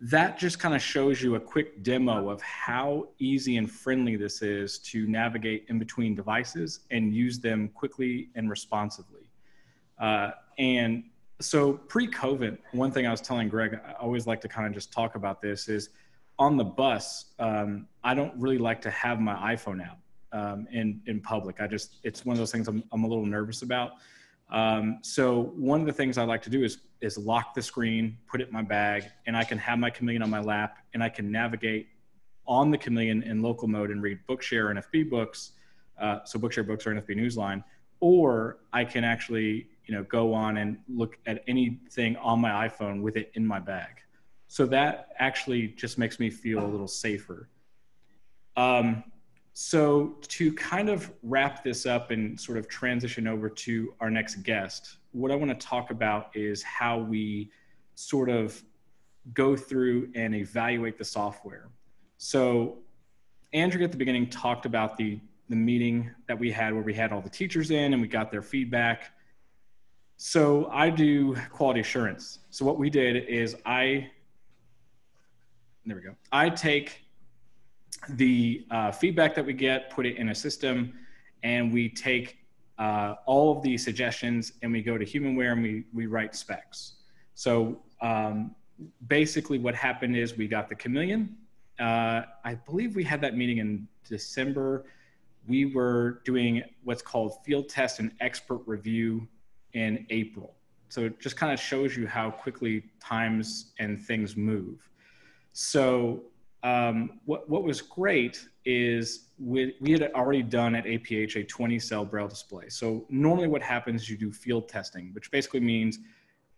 that just kind of shows you a quick demo of how easy and friendly this is to navigate in between devices and use them quickly and responsively. Uh, and so pre-COVID, one thing I was telling Greg, I always like to kind of just talk about this is on the bus, um, I don't really like to have my iPhone out um, in, in public. I just, it's one of those things I'm, I'm a little nervous about. Um, so one of the things I like to do is is lock the screen, put it in my bag, and I can have my Chameleon on my lap, and I can navigate on the Chameleon in local mode and read Bookshare and FB books. Uh, so Bookshare books are NFB Newsline, or I can actually you know go on and look at anything on my iPhone with it in my bag. So that actually just makes me feel a little safer. Um, so, to kind of wrap this up and sort of transition over to our next guest, what I want to talk about is how we sort of go through and evaluate the software. So, Andrea at the beginning talked about the, the meeting that we had where we had all the teachers in and we got their feedback. So, I do quality assurance. So, what we did is I, there we go, I take the uh, feedback that we get, put it in a system, and we take uh, all of the suggestions and we go to HumanWare and we, we write specs. So um, basically, what happened is we got the Chameleon. Uh, I believe we had that meeting in December. We were doing what's called field test and expert review in April. So it just kind of shows you how quickly times and things move. So um, what, what was great is we, we had already done at APH a 20 cell braille display. So normally what happens is you do field testing, which basically means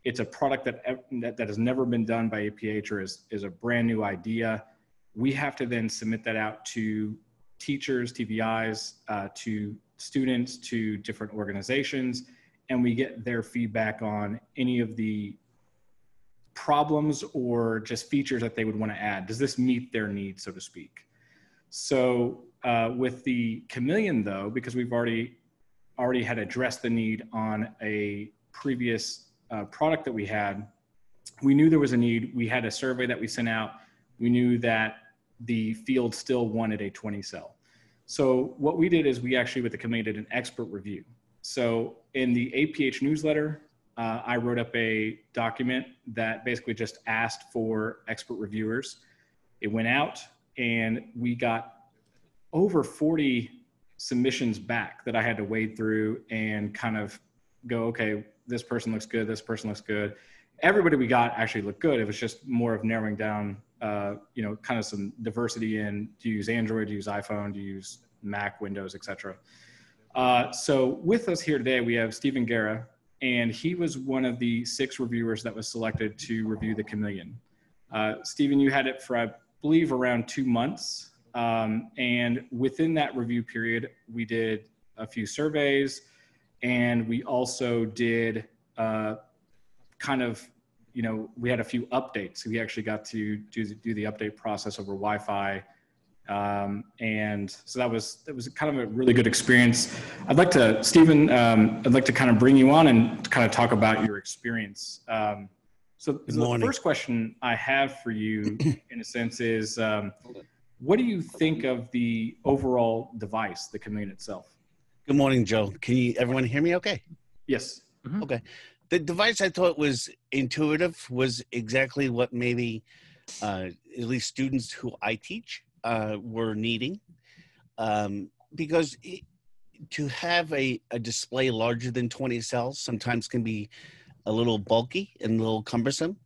it's a product that, that, that has never been done by APH or is, is a brand new idea. We have to then submit that out to teachers, TVIs, uh, to students, to different organizations, and we get their feedback on any of the problems or just features that they would want to add. Does this meet their needs, so to speak? So uh, with the Chameleon, though, because we've already already had addressed the need on a previous uh, product that we had, we knew there was a need. We had a survey that we sent out. We knew that the field still wanted a 20 cell. So what we did is we actually, with the committee did an expert review. So in the APH newsletter, uh, I wrote up a document that basically just asked for expert reviewers. It went out and we got over 40 submissions back that I had to wade through and kind of go, okay, this person looks good, this person looks good. Everybody we got actually looked good. It was just more of narrowing down, uh, you know, kind of some diversity in do you use Android, do you use iPhone, do you use Mac, Windows, etc. Uh, so with us here today, we have Stephen Guerra, and he was one of the six reviewers that was selected to review the Chameleon. Uh, Stephen, you had it for, I believe, around two months. Um, and within that review period, we did a few surveys and we also did uh, kind of, you know, we had a few updates. We actually got to do, do the update process over Wi Fi. Um, and so that was that was kind of a really good experience. I'd like to, Stephen, um, I'd like to kind of bring you on and kind of talk about your experience. Um, so, so the first question I have for you, (clears throat) in a sense, is um, what do you think of the overall device, the Chameleon itself? Good morning, Joe. Can you everyone hear me okay? Yes. Mm-hmm. Okay. The device I thought was intuitive was exactly what maybe uh, at least students who I teach uh, were needing. Um, because it, to have a, a display larger than 20 cells sometimes can be a little bulky and a little cumbersome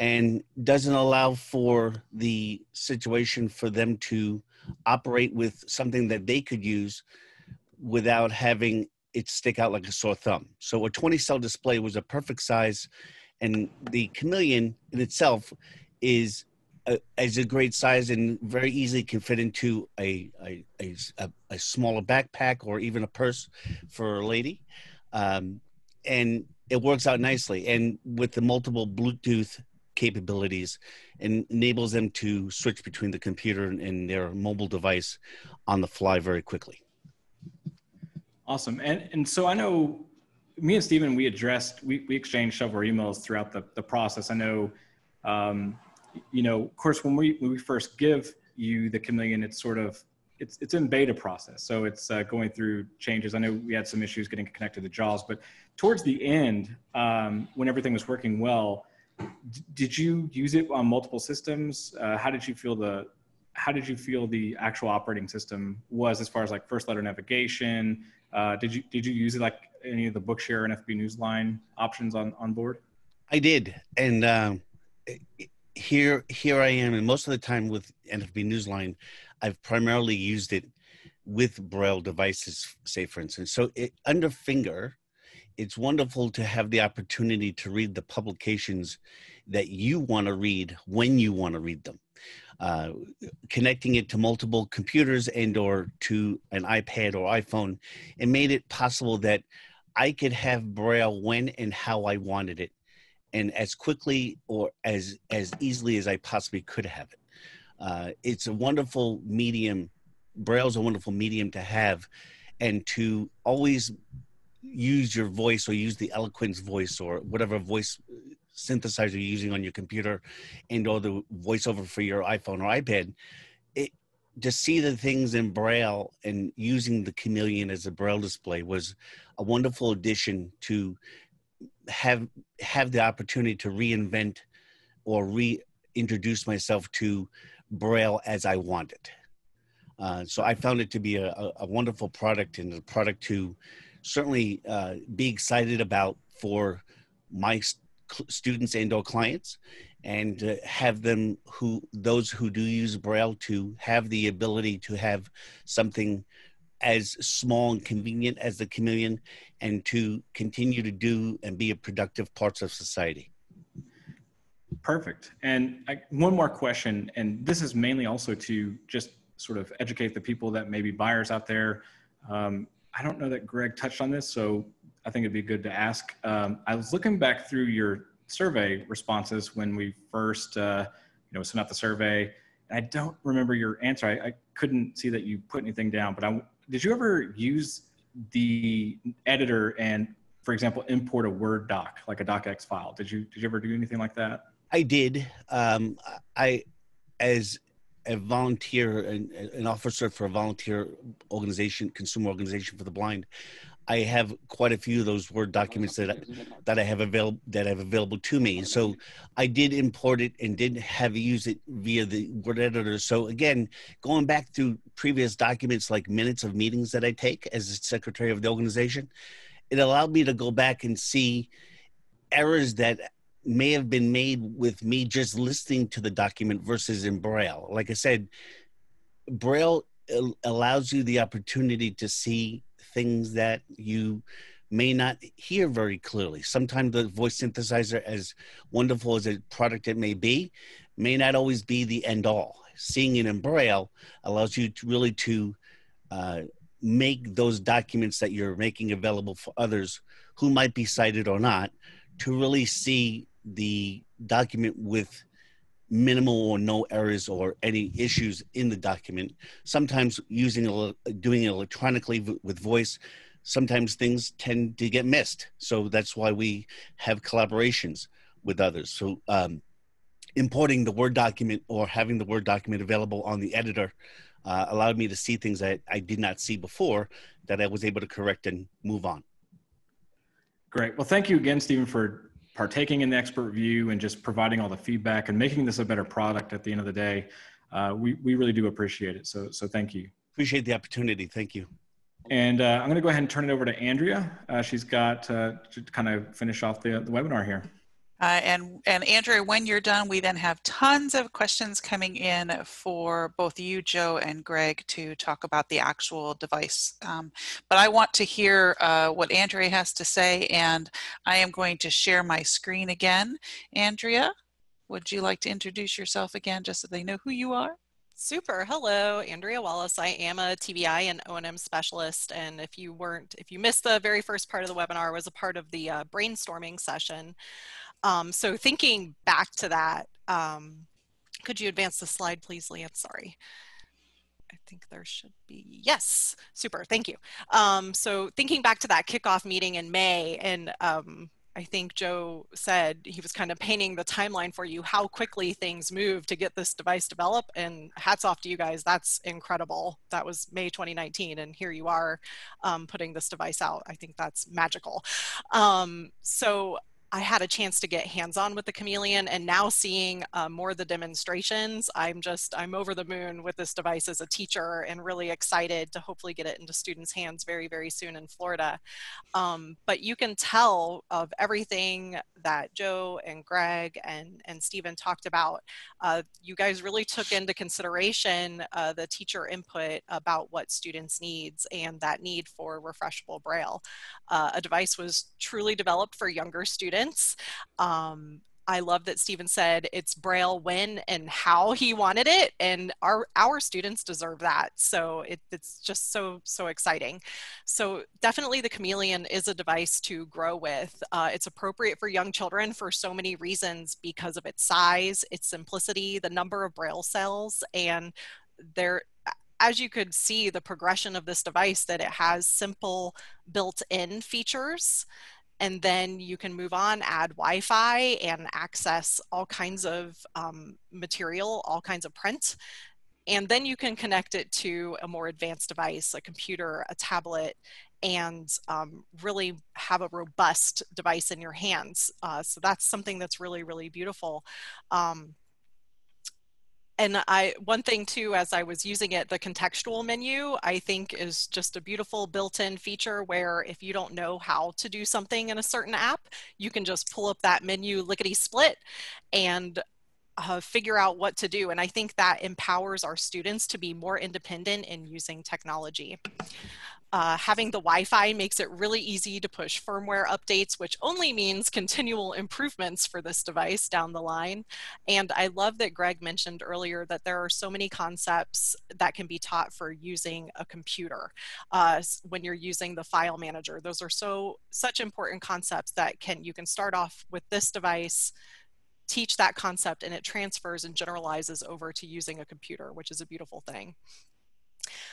and doesn't allow for the situation for them to operate with something that they could use without having it stick out like a sore thumb. So a 20 cell display was a perfect size and the chameleon in itself is a, is a great size and very easily can fit into a, a, a, a smaller backpack or even a purse for a lady. Um, and it works out nicely. And with the multiple Bluetooth capabilities and enables them to switch between the computer and their mobile device on the fly very quickly. Awesome. And, and so I know me and Stephen, we addressed, we, we exchanged several emails throughout the, the process. I know, um, you know, of course, when we, when we first give you the Chameleon, it's sort of, it's, it's in beta process. So it's uh, going through changes. I know we had some issues getting connected to JAWS, but towards the end, um, when everything was working well, did you use it on multiple systems? Uh, how did you feel the how did you feel the actual operating system was as far as like first letter navigation? Uh, did you did you use it like any of the Bookshare and FB Newsline options on on board? I did, and um, here here I am, and most of the time with NFB Newsline, I've primarily used it with Braille devices, say for instance. So it, under Finger, it's wonderful to have the opportunity to read the publications that you want to read when you want to read them. Uh, connecting it to multiple computers and or to an iPad or iPhone, it made it possible that I could have Braille when and how I wanted it, and as quickly or as as easily as I possibly could have it. Uh, it's a wonderful medium. Braille's a wonderful medium to have, and to always use your voice or use the eloquence voice or whatever voice synthesizer you're using on your computer and or the voiceover for your iphone or ipad it to see the things in braille and using the chameleon as a braille display was a wonderful addition to have have the opportunity to reinvent or reintroduce myself to braille as i wanted uh, so i found it to be a, a, wonderful product and a product to certainly uh, be excited about for my st- students and or clients and uh, have them who those who do use braille to have the ability to have something as small and convenient as the chameleon and to continue to do and be a productive parts of society perfect and I, one more question and this is mainly also to just sort of educate the people that may be buyers out there um, I don't know that Greg touched on this, so I think it'd be good to ask. Um, I was looking back through your survey responses when we first, uh, you know, sent out the survey. And I don't remember your answer. I, I couldn't see that you put anything down, but I, did you ever use the editor and, for example, import a Word doc, like a docx file? Did you, did you ever do anything like that? I did. Um, I, as a volunteer, an, an officer for a volunteer organization, consumer organization for the blind, I have quite a few of those Word documents that I, that I have available that I have available to me. So I did import it and did have use it via the Word editor. So again, going back through previous documents like minutes of meetings that I take as the secretary of the organization, it allowed me to go back and see errors that may have been made with me just listening to the document versus in Braille. Like I said, Braille uh, allows you the opportunity to see things that you may not hear very clearly. Sometimes the voice synthesizer, as wonderful as a product it may be, may not always be the end all. Seeing it in Braille allows you to really to uh, make those documents that you're making available for others who might be sighted or not to really see the document with minimal or no errors or any issues in the document. Sometimes using doing it electronically with voice, sometimes things tend to get missed. So that's why we have collaborations with others. So um, importing the Word document or having the Word document available on the editor uh, allowed me to see things that I did not see before that I was able to correct and move on. Great. Well, thank you again, Stephen, for partaking in the expert review and just providing all the feedback and making this a better product at the end of the day. Uh, we, we really do appreciate it. So, so thank you. Appreciate the opportunity. Thank you. And uh, I'm going to go ahead and turn it over to Andrea. Uh, she's got uh, to kind of finish off the, the webinar here. Uh, and, and Andrea, when you're done, we then have tons of questions coming in for both you, Joe, and Greg to talk about the actual device. Um, but I want to hear uh, what Andrea has to say, and I am going to share my screen again. Andrea, would you like to introduce yourself again just so they know who you are? Super. Hello, Andrea Wallace. I am a TVI and O&M specialist. And if you weren't, if you missed the very first part of the webinar, was a part of the uh, brainstorming session. Um, so thinking back to that, um, could you advance the slide, please, Liam? Sorry. I think there should be, yes, super, thank you. Um, so thinking back to that kickoff meeting in May, and um, I think Joe said he was kind of painting the timeline for you, how quickly things move to get this device developed, and hats off to you guys, that's incredible. That was May 2019, and here you are um, putting this device out. I think that's magical. Um, so I had a chance to get hands-on with the chameleon and now seeing uh, more of the demonstrations, I'm just, I'm over the moon with this device as a teacher and really excited to hopefully get it into students' hands very, very soon in Florida. Um, but you can tell of everything that Joe and Greg and, and Stephen talked about, uh, you guys really took into consideration uh, the teacher input about what students needs and that need for refreshable Braille. Uh, a device was truly developed for younger students um, I love that Stephen said it's Braille when and how he wanted it, and our our students deserve that. So it, it's just so so exciting. So definitely, the Chameleon is a device to grow with. Uh, it's appropriate for young children for so many reasons because of its size, its simplicity, the number of Braille cells, and there as you could see the progression of this device that it has simple built-in features and then you can move on, add Wi-Fi and access all kinds of um, material, all kinds of print. And then you can connect it to a more advanced device, a computer, a tablet, and um, really have a robust device in your hands. Uh, so that's something that's really, really beautiful. Um, and I one thing too, as I was using it, the contextual menu I think is just a beautiful built-in feature where if you don't know how to do something in a certain app, you can just pull up that menu lickety split and uh, figure out what to do. And I think that empowers our students to be more independent in using technology. Uh, having the Wi-Fi makes it really easy to push firmware updates, which only means continual improvements for this device down the line. And I love that Greg mentioned earlier that there are so many concepts that can be taught for using a computer uh, when you're using the file manager. Those are so such important concepts that can you can start off with this device teach that concept and it transfers and generalizes over to using a computer, which is a beautiful thing.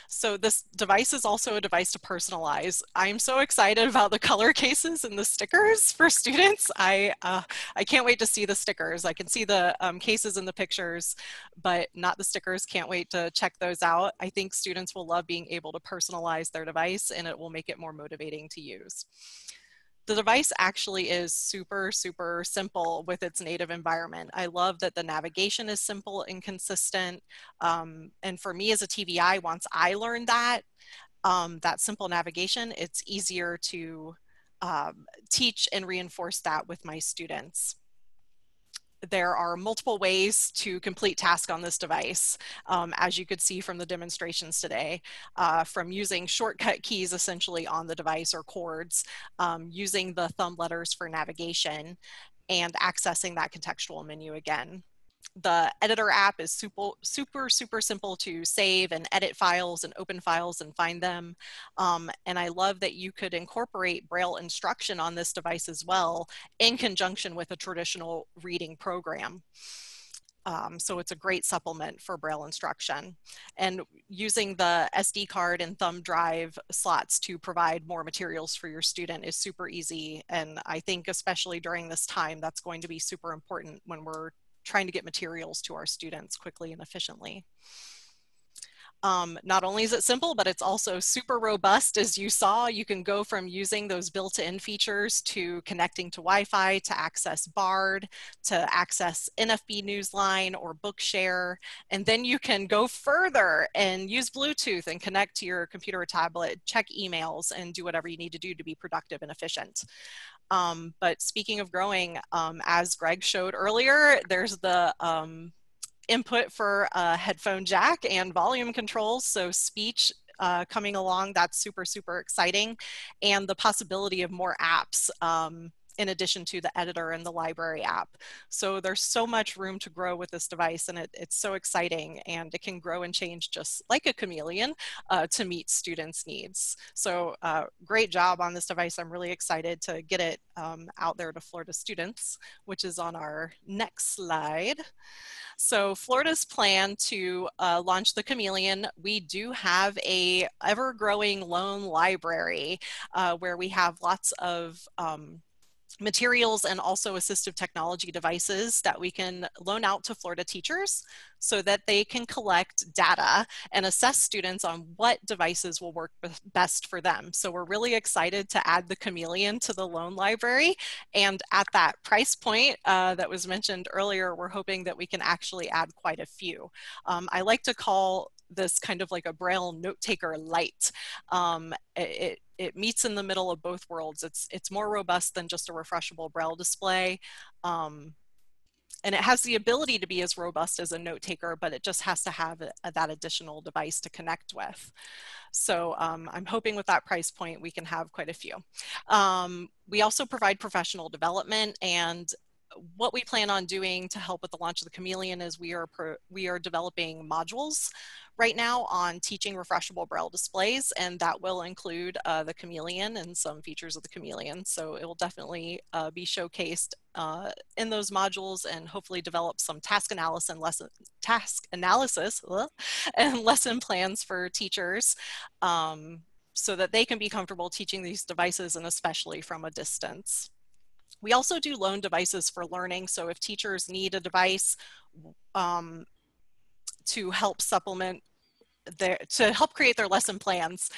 So this device is also a device to personalize. I'm so excited about the color cases and the stickers for students. I, uh, I can't wait to see the stickers. I can see the um, cases in the pictures, but not the stickers. Can't wait to check those out. I think students will love being able to personalize their device and it will make it more motivating to use the device actually is super, super simple with its native environment. I love that the navigation is simple and consistent. Um, and for me as a TVI, once I learned that, um, that simple navigation, it's easier to um, teach and reinforce that with my students there are multiple ways to complete tasks on this device, um, as you could see from the demonstrations today, uh, from using shortcut keys essentially on the device or chords, um, using the thumb letters for navigation, and accessing that contextual menu again the editor app is super, super, super simple to save and edit files and open files and find them. Um, and I love that you could incorporate Braille instruction on this device as well in conjunction with a traditional reading program. Um, so it's a great supplement for Braille instruction. And using the SD card and thumb drive slots to provide more materials for your student is super easy. And I think especially during this time, that's going to be super important when we're trying to get materials to our students quickly and efficiently. Um, not only is it simple, but it's also super robust. As you saw, you can go from using those built-in features to connecting to Wi-Fi, to access BARD, to access NFB Newsline or Bookshare. And then you can go further and use Bluetooth and connect to your computer or tablet, check emails, and do whatever you need to do to be productive and efficient. Um, but speaking of growing, um, as Greg showed earlier, there's the um, input for a headphone jack and volume controls. So speech uh, coming along, that's super, super exciting. And the possibility of more apps um, in addition to the editor and the library app. So there's so much room to grow with this device and it, it's so exciting and it can grow and change just like a chameleon uh, to meet students' needs. So uh, great job on this device. I'm really excited to get it um, out there to Florida students, which is on our next slide. So Florida's plan to uh, launch the Chameleon, we do have a ever-growing loan library uh, where we have lots of um, materials and also assistive technology devices that we can loan out to Florida teachers so that they can collect data and assess students on what devices will work best for them. So we're really excited to add the Chameleon to the loan library. And at that price point uh, that was mentioned earlier, we're hoping that we can actually add quite a few. Um, I like to call this kind of like a Braille note taker light. Um, it, it meets in the middle of both worlds. It's, it's more robust than just a refreshable Braille display. Um, and it has the ability to be as robust as a note taker, but it just has to have a, a, that additional device to connect with. So um, I'm hoping with that price point, we can have quite a few. Um, we also provide professional development and what we plan on doing to help with the launch of the Chameleon is we are we are developing modules right now on teaching refreshable braille displays and that will include uh, the Chameleon and some features of the Chameleon. So it will definitely uh, be showcased uh, in those modules and hopefully develop some task analysis and lesson task analysis and (laughs) lesson plans for teachers um, so that they can be comfortable teaching these devices and especially from a distance. We also do loan devices for learning. So if teachers need a device um, to help supplement their, to help create their lesson plans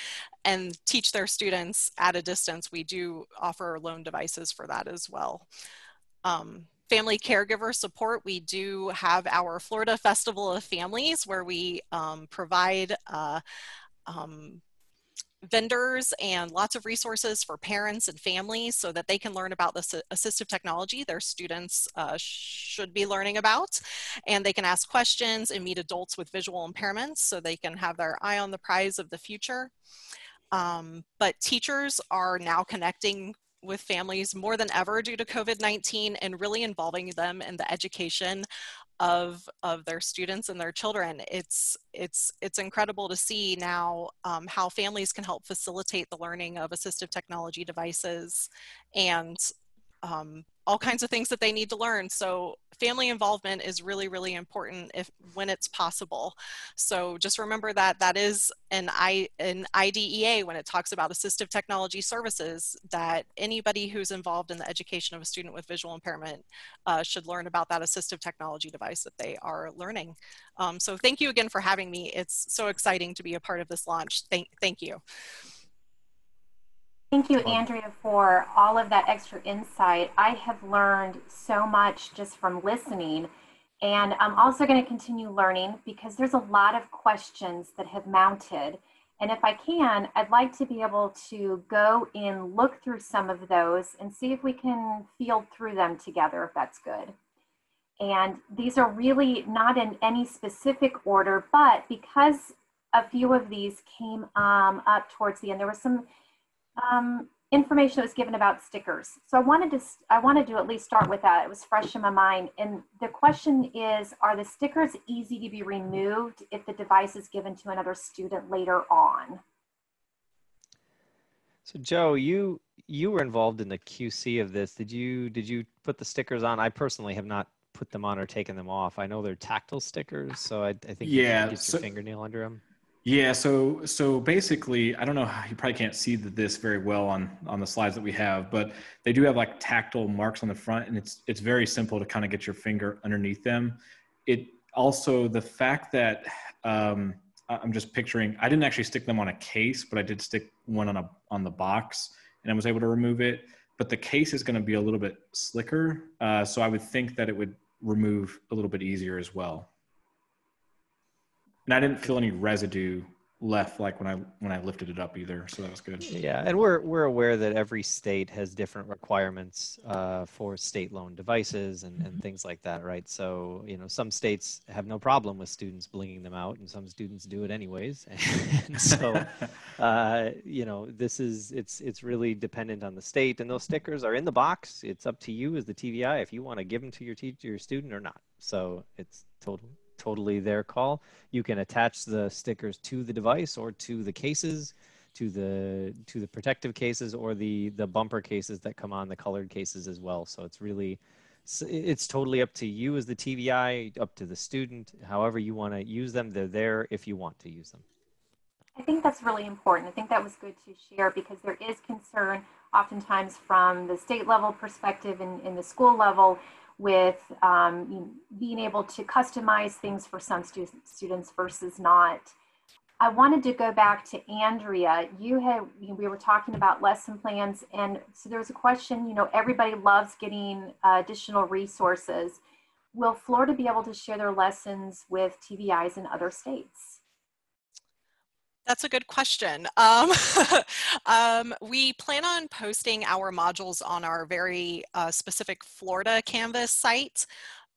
and teach their students at a distance, we do offer loan devices for that as well. Um, family caregiver support, we do have our Florida Festival of Families where we um, provide uh, um, vendors and lots of resources for parents and families so that they can learn about this assistive technology their students uh, should be learning about. And they can ask questions and meet adults with visual impairments so they can have their eye on the prize of the future. Um, but teachers are now connecting with families more than ever due to COVID-19 and really involving them in the education of of their students and their children. It's it's it's incredible to see now um, how families can help facilitate the learning of assistive technology devices and um, all kinds of things that they need to learn. So family involvement is really, really important if when it's possible. So just remember that that is an, I, an IDEA when it talks about assistive technology services that anybody who's involved in the education of a student with visual impairment uh, should learn about that assistive technology device that they are learning. Um, so thank you again for having me. It's so exciting to be a part of this launch. Thank, thank you. Thank you, Andrea, for all of that extra insight. I have learned so much just from listening. And I'm also going to continue learning because there's a lot of questions that have mounted. And if I can, I'd like to be able to go and look through some of those and see if we can field through them together, if that's good. And these are really not in any specific order, but because a few of these came um, up towards the end, there was some um, information that was given about stickers. So I wanted to I wanted to at least start with that. It was fresh in my mind. And the question is, are the stickers easy to be removed if the device is given to another student later on? So Joe, you you were involved in the QC of this. Did you did you put the stickers on? I personally have not put them on or taken them off. I know they're tactile stickers, so I, I think yeah, you get so, your fingernail under them. Yeah, so so basically, I don't know you probably can't see this very well on on the slides that we have, but they do have like tactile marks on the front, and it's it's very simple to kind of get your finger underneath them. It also the fact that um, I'm just picturing, I didn't actually stick them on a case, but I did stick one on a on the box, and I was able to remove it. But the case is going to be a little bit slicker, uh, so I would think that it would remove a little bit easier as well and I didn't feel any residue left like when I when I lifted it up either. So that was good. Yeah, and we're we're aware that every state has different requirements uh, for state loan devices and, and things like that, right? So you know, some states have no problem with students blinging them out, and some students do it anyways. (laughs) and so, (laughs) uh, you know, this is it's it's really dependent on the state, and those stickers are in the box. It's up to you as the TVI if you want to give them to your teacher, your student, or not. So it's total totally their call. You can attach the stickers to the device or to the cases, to the to the protective cases or the the bumper cases that come on the colored cases as well. So it's really it's totally up to you as the TVI, up to the student, however you want to use them. They're there if you want to use them. I think that's really important. I think that was good to share because there is concern oftentimes from the state level perspective and in the school level with um, being able to customize things for some stu students versus not. I wanted to go back to Andrea. You had we were talking about lesson plans, and so there was a question. You know, everybody loves getting uh, additional resources. Will Florida be able to share their lessons with TVIs in other states? That's a good question. Um, (laughs) um, we plan on posting our modules on our very uh, specific Florida Canvas site.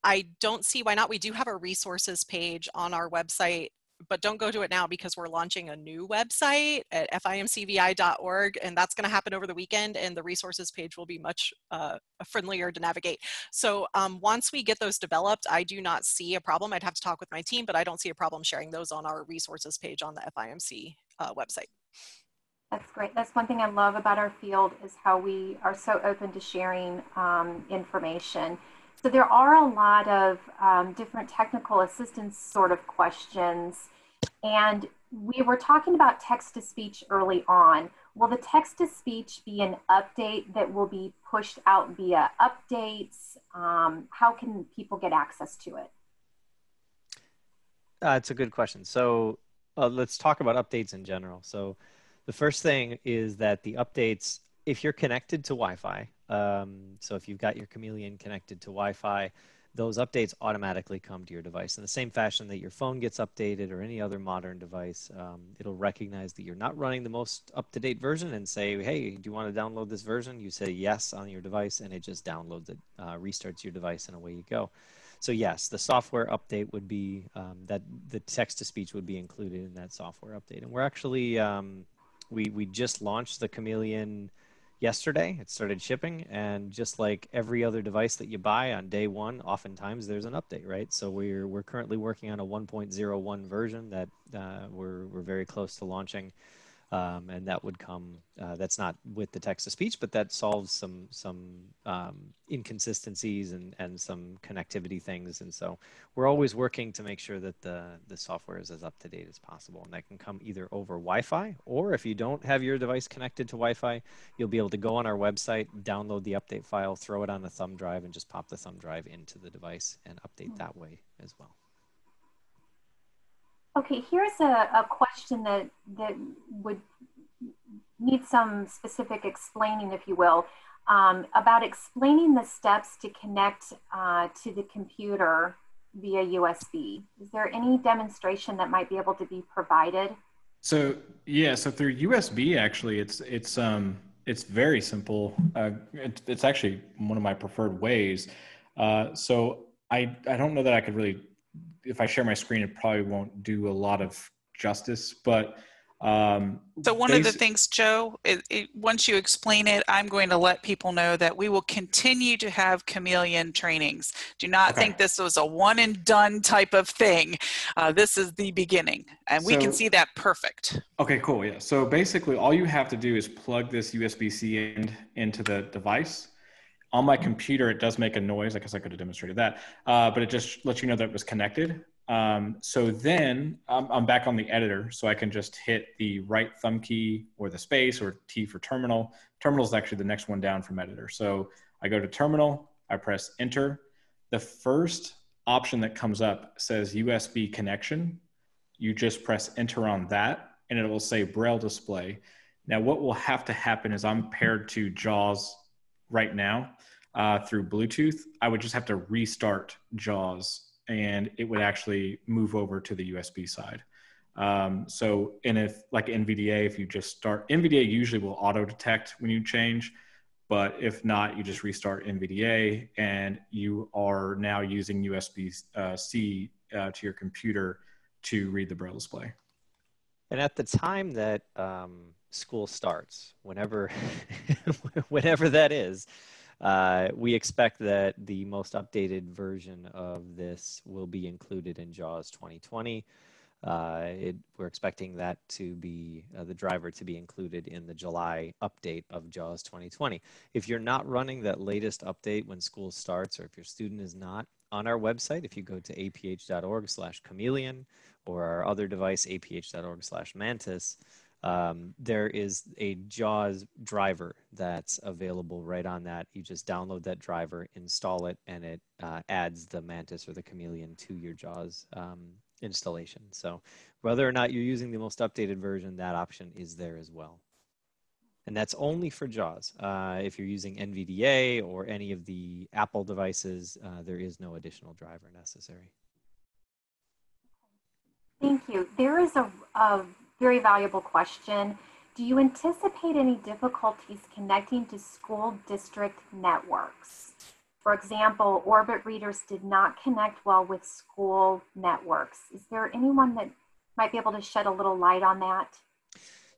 I don't see why not. We do have a resources page on our website but don't go to it now because we're launching a new website at fimcvi.org and that's going to happen over the weekend and the resources page will be much uh, friendlier to navigate so um, once we get those developed i do not see a problem i'd have to talk with my team but i don't see a problem sharing those on our resources page on the fimc uh, website that's great. That's one thing I love about our field is how we are so open to sharing um, information. So there are a lot of um, different technical assistance sort of questions. And we were talking about text to speech early on. Will the text to speech be an update that will be pushed out via updates? Um, how can people get access to it? Uh, a good question. So uh, let's talk about updates in general. So the first thing is that the updates, if you're connected to Wi-Fi, um, so if you've got your Chameleon connected to Wi-Fi, those updates automatically come to your device in the same fashion that your phone gets updated or any other modern device. Um, it'll recognize that you're not running the most up-to-date version and say, "Hey, do you want to download this version?" You say yes on your device, and it just downloads it, uh, restarts your device, and away you go. So yes, the software update would be um, that the text-to-speech would be included in that software update, and we're actually um, we we just launched the Chameleon yesterday. It started shipping, and just like every other device that you buy on day one, oftentimes there's an update, right? So we're we're currently working on a 1.01 version that uh, we're we're very close to launching um, and that would come. Uh, that's not with the text to speech, but that solves some some um, inconsistencies and and some connectivity things. And so we're always working to make sure that the the software is as up to date as possible. And that can come either over Wi-Fi, or if you don't have your device connected to Wi-Fi, you'll be able to go on our website, download the update file, throw it on a thumb drive, and just pop the thumb drive into the device and update that way as well. Okay, here's a, a question that, that would need some specific explaining, if you will, um, about explaining the steps to connect uh, to the computer via USB. Is there any demonstration that might be able to be provided? So yeah, so through USB, actually, it's it's um it's very simple. Uh, it, it's actually one of my preferred ways. Uh, so I I don't know that I could really if I share my screen, it probably won't do a lot of justice. But um, so one of the things, Joe, it, it, once you explain it, I'm going to let people know that we will continue to have chameleon trainings. Do not okay. think this was a one and done type of thing. Uh, this is the beginning, and we can see that perfect. Okay, cool. Yeah. So basically, all you have to do is plug this USB-C end into the device on my computer, it does make a noise. I guess I could have demonstrated that, uh, but it just lets you know that it was connected. Um, so then I'm, I'm, back on the editor, so I can just hit the right thumb key or the space or T for terminal. Terminal is actually the next one down from editor. So I go to terminal, I press enter. The first option that comes up says USB connection. You just press enter on that, and it will say Braille display. Now, what will have to happen is I'm paired to JAWS right now uh, through Bluetooth, I would just have to restart JAWS and it would actually move over to the USB side. Um, so, and if like NVDA, if you just start, NVDA usually will auto detect when you change, but if not, you just restart NVDA and you are now using USB uh, C uh, to your computer to read the Braille display. And at the time that um, school starts, whenever, (laughs) whenever that is, uh, we expect that the most updated version of this will be included in JAWS 2020. Uh, it, we're expecting that to be uh, the driver to be included in the July update of JAWS 2020. If you're not running that latest update when school starts, or if your student is not on our website, if you go to aph.org/chameleon or our other device aph.org/mantis, um, there is a JAWS driver that's available right on that. You just download that driver, install it, and it uh, adds the Mantis or the Chameleon to your JAWS um, installation. So whether or not you're using the most updated version, that option is there as well. And that's only for JAWS. Uh, if you're using NVDA or any of the Apple devices, uh, there is no additional driver necessary. Thank you. There is a, a very valuable question. Do you anticipate any difficulties connecting to school district networks? For example, Orbit readers did not connect well with school networks. Is there anyone that might be able to shed a little light on that?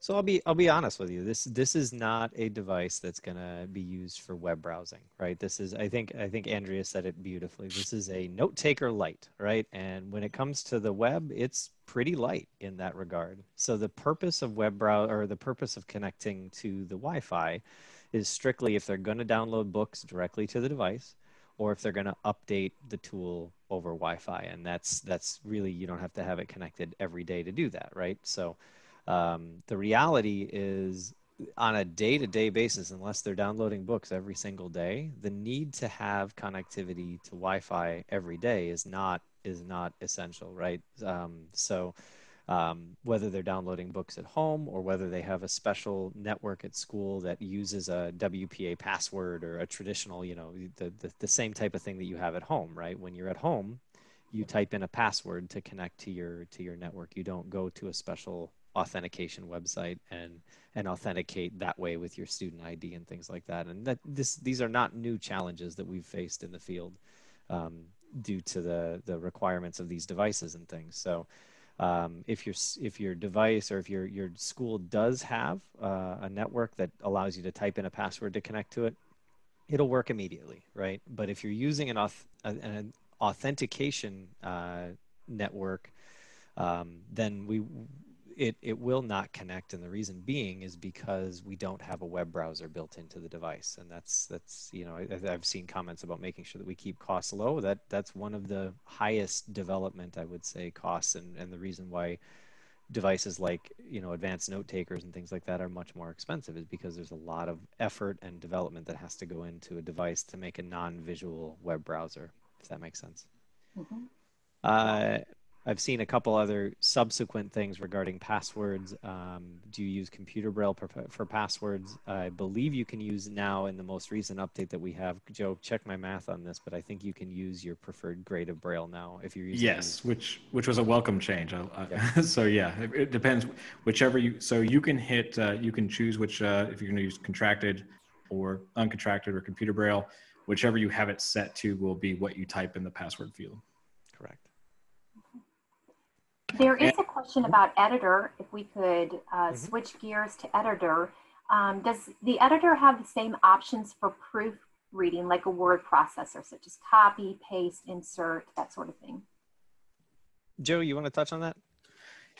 So I'll be I'll be honest with you. This this is not a device that's going to be used for web browsing, right? This is I think I think Andrea said it beautifully. This is a note taker light, right? And when it comes to the web, it's pretty light in that regard. So the purpose of web browser or the purpose of connecting to the Wi-Fi is strictly if they're going to download books directly to the device or if they're going to update the tool over Wi-Fi and that's that's really you don't have to have it connected every day to do that, right? So um, the reality is, on a day to day basis, unless they're downloading books every single day, the need to have connectivity to Wi Fi every day is not is not essential, right? Um, so um, whether they're downloading books at home or whether they have a special network at school that uses a WPA password or a traditional, you know, the, the, the, same type of thing that you have at home, right? When you're at home, you type in a password to connect to your to your network. You don't go to a special authentication website and and authenticate that way with your student ID and things like that. And that this these are not new challenges that we've faced in the field um, due to the the requirements of these devices and things. So Um, if your if your device or if your your school does have uh, a network that allows you to type in a password to connect to it, it'll work immediately, right? But if you're using an, auth- an authentication uh, network, um, then we it, it will not connect and the reason being is because we don't have a web browser built into the device and that's that's you know I, have seen comments about making sure that we keep costs low that that's one of the highest development i would say costs and, and the reason why devices like you know advanced note takers and things like that are much more expensive is because there's a lot of effort and development that has to go into a device to make a non-visual web browser if that makes sense mm-hmm. uh, I've seen a couple other subsequent things regarding passwords. Um, do you use computer braille for, for, passwords? I believe you can use now in the most recent update that we have. Joe, check my math on this, but I think you can use your preferred grade of braille now if you're using. Yes, which which was a welcome change. yeah. (laughs) so yeah, it, it, depends whichever you. So you can hit. Uh, you can choose which uh, if you're going to use contracted or uncontracted or computer braille. Whichever you have it set to will be what you type in the password field. Correct. There is a question about editor. If we could uh, mm-hmm. switch gears to editor, um, does the editor have the same options for proofreading like a word processor, such as copy, paste, insert, that sort of thing? Joe, you want to touch on that?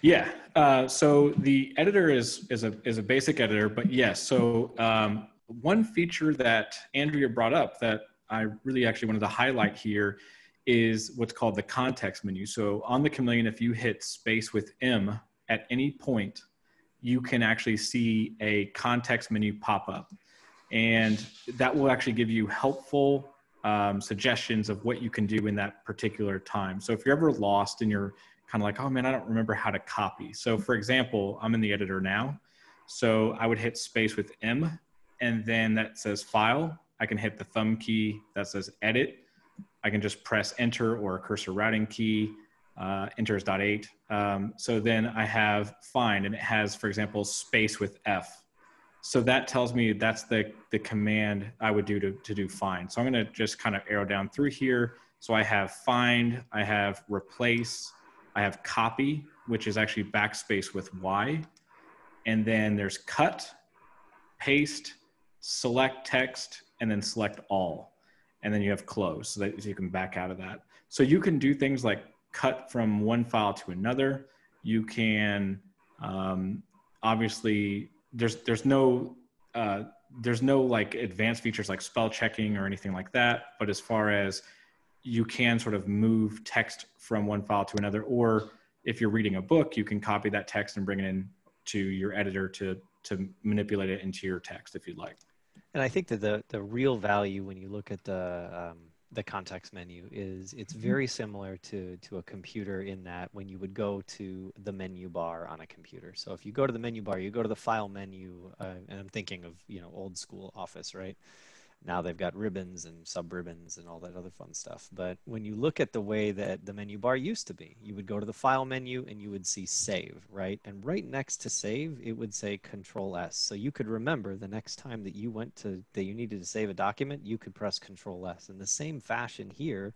Yeah. Uh, so the editor is is a is a basic editor, but yes. So um, one feature that Andrea brought up that I really actually wanted to highlight here is what's called the context menu. So on the Chameleon, if you hit space with M at any point, you can actually see a context menu pop up. And that will actually give you helpful um, suggestions of what you can do in that particular time. So if you're ever lost and you're kind of like, oh man, I don't remember how to copy. So for example, I'm in the editor now. So I would hit space with M and then that says file. I can hit the thumb key that says edit I can just press enter or cursor routing key. Uh, enter is dot eight. Um, so then I have find and it has, for example, space with F. So that tells me that's the, the command I would do to, to do find. So I'm going to just kind of arrow down through here. So I have find, I have replace, I have copy, which is actually backspace with Y. And then there's cut, paste, select text, and then select all and then you have close so that you can back out of that. So you can do things like cut from one file to another. You can um, obviously there's there's no uh, there's no like advanced features like spell checking or anything like that. But as far as you can sort of move text from one file to another, or if you're reading a book, you can copy that text and bring it in to your editor to to manipulate it into your text if you'd like. And I think that the the real value when you look at the um, the context menu is it's mm-hmm. very similar to to a computer in that when you would go to the menu bar on a computer. So if you go to the menu bar, you go to the file menu, uh, and I'm thinking of you know old school Office, right? Now they've got ribbons and sub ribbons and all that other fun stuff. But when you look at the way that the menu bar used to be, you would go to the file menu and you would see save, right? And right next to save, it would say control S. So you could remember the next time that you went to, that you needed to save a document, you could press control S. In the same fashion here,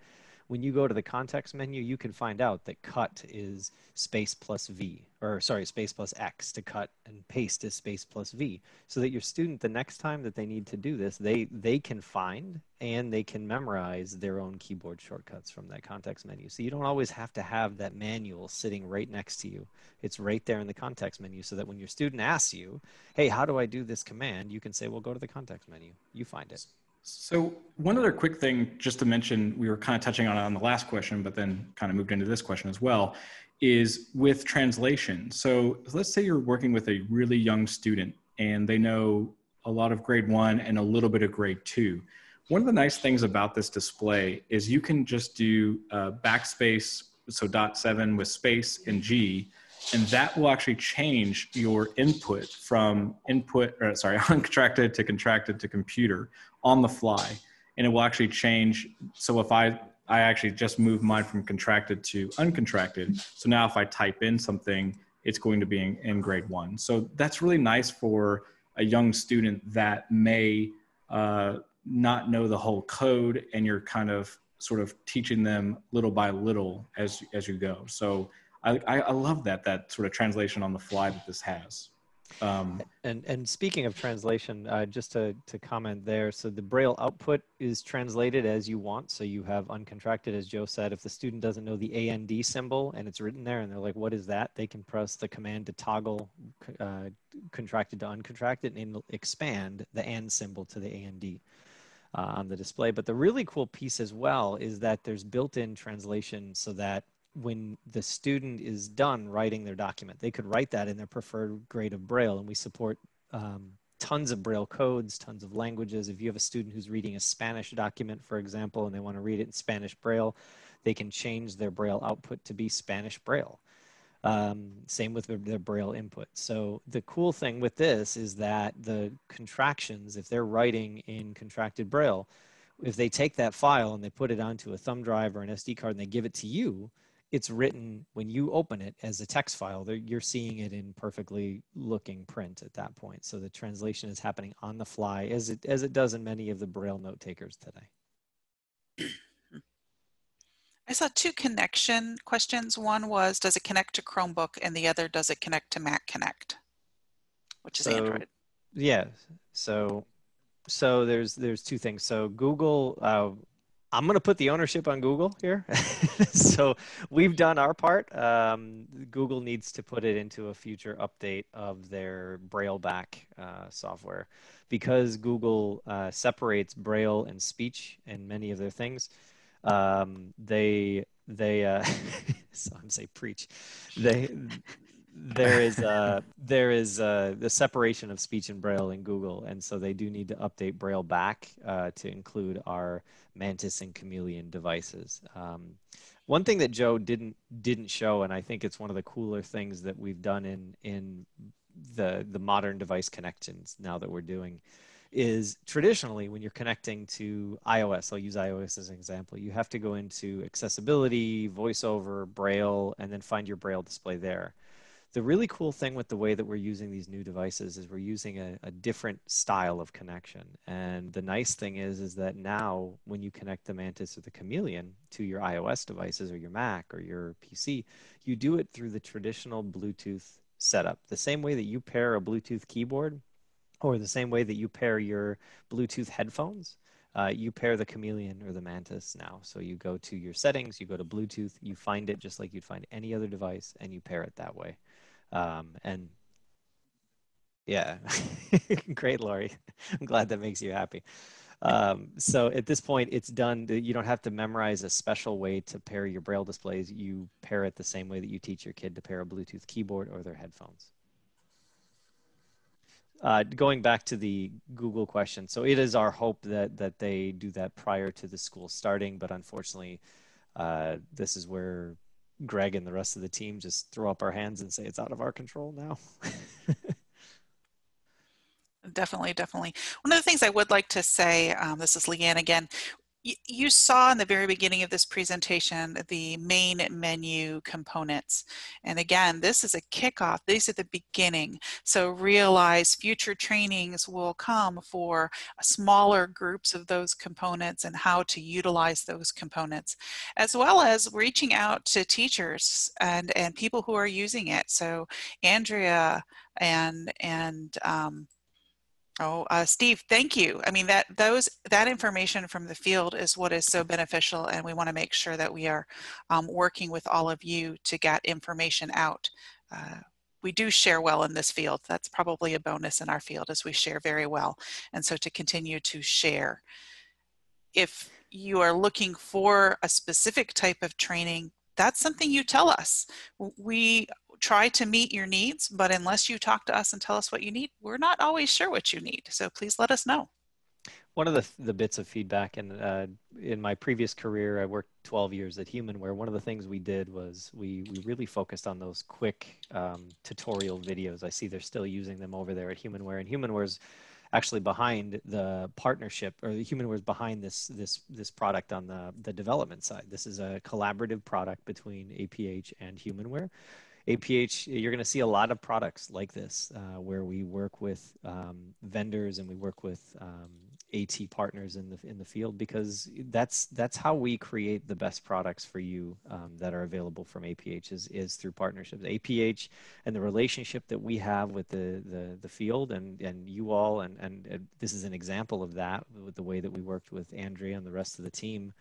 when you go to the context menu, you can find out that cut is space plus V, or sorry, space plus X to cut and paste is space plus V. So that your student, the next time that they need to do this, they, they can find and they can memorize their own keyboard shortcuts from that context menu. So you don't always have to have that manual sitting right next to you. It's right there in the context menu so that when your student asks you, hey, how do I do this command? You can say, well, go to the context menu. You find it. So one other quick thing, just to mention, we were kind of touching on on the last question, but then kind of moved into this question as well, is with translation. So let's say you're working with a really young student and they know a lot of grade one and a little bit of grade two. One of the nice things about this display is you can just do uh, backspace, so dot seven with space and G, and that will actually change your input from input, or sorry, (laughs) uncontracted to contracted to computer on the fly. And it will actually change. So if I, I actually just move mine from contracted to uncontracted. So now if I type in something, it's going to be in, in grade one. So that's really nice for a young student that may uh, not know the whole code and you're kind of sort of teaching them little by little as, as you go. So I, I, love that that sort of translation on the fly that this has. Um, and and speaking of translation, uh, just to to comment there, so the Braille output is translated as you want. So you have uncontracted, as Joe said. If the student doesn't know the AND symbol and it's written there, and they're like, "What is that?" They can press the command to toggle uh, contracted to uncontracted, and expand the AND symbol to the AND. Uh, on the display. But the really cool piece as well is that there's built-in translation so that when the student is done writing their document, they could write that in their preferred grade of Braille, and we support um, tons of Braille codes, tons of languages. If you have a student who's reading a Spanish document, for example, and they want to read it in Spanish Braille, they can change their Braille output to be Spanish Braille. Um, same with their Braille input. So the cool thing with this is that the contractions, if they're writing in contracted Braille, if they take that file and they put it onto a thumb drive or an SD card and they give it to you, it's written when you open it as a text file you're seeing it in perfectly looking print at that point. So the translation is happening on the fly as it as it does in many of the braille note takers today. (clears throat) I saw two connection questions. One was does it connect to chromebook? And the other does it connect to mac connect? Which is so, android. yeah. So so there's there's two things. So google uh, I'm going to put the ownership on Google here. (laughs) so we've done our part. Um, Google needs to put it into a future update of their Brailleback uh, software because Google uh, separates Braille and speech and many of their things. Um, they they uh, (laughs) so I'm say preach. They there is (laughs) uh, there is uh, the separation of speech and braille in Google, and so they do need to update Brailleback uh, to include our Mantis and Chameleon devices. Um, one thing that Joe didn't didn't show, and I think it's one of the cooler things that we've done in in the the modern device connections now that we're doing is traditionally when you're connecting to iOS, I'll use iOS as an example, you have to go into accessibility, voiceover, Braille, and then find your Braille display there the really cool thing with the way that we're using these new devices is we're using a, a, different style of connection. And the nice thing is is that now when you connect the mantis or the chameleon to your ios devices or your mac or your pc you do it through the traditional bluetooth setup. The same way that you pair a bluetooth keyboard or the same way that you pair your bluetooth headphones uh, you pair the chameleon or the mantis now. So you go to your settings you go to bluetooth you find it just like you'd find any other device and you pair it that way um, and yeah, (laughs) great, Lori. I'm glad that makes you happy. Um, so at this point, it's done. You don't have to memorize a special way to pair your Braille displays. You pair it the same way that you teach your kid to pair a Bluetooth keyboard or their headphones. Uh, going back to the Google question, so it is our hope that that they do that prior to the school starting, but unfortunately, uh, this is where Greg and the rest of the team just throw up our hands and say it's out of our control now. (laughs) definitely, definitely. One of the things I would like to say, um, this is Leanne again, you saw in the very beginning of this presentation the main menu components. And again, this is a kickoff. These are the beginning. So realize future trainings will come for smaller groups of those components and how to utilize those components, as well as reaching out to teachers and, and people who are using it. So Andrea and, and um, Oh, uh, Steve, thank you. I mean, that those that information from the field is what is so beneficial, and we want to make sure that we are um, working with all of you to get information out. Uh, we do share well in this field. That's probably a bonus in our field as we share very well. And so to continue to share. If you are looking for a specific type of training, that's something you tell us. We try to meet your needs, but unless you talk to us and tell us what you need, we're not always sure what you need. So please let us know. One of the, the bits of feedback, and uh, in my previous career, I worked 12 years at Humanware. One of the things we did was we, we really focused on those quick um, tutorial videos. I see they're still using them over there at Humanware, and Humanware's actually behind the partnership or the Humanware is behind this this this product on the the development side. This is a collaborative product between APH and Humanware. APH, you're going to see a lot of products like this uh, where we work with um, vendors and we work with um, AT partners in the in the field because that's that's how we create the best products for you um, that are available from APH is, is through partnerships. APH and the relationship that we have with the the, the field and and you all and, and and this is an example of that with the way that we worked with Andrea and the rest of the team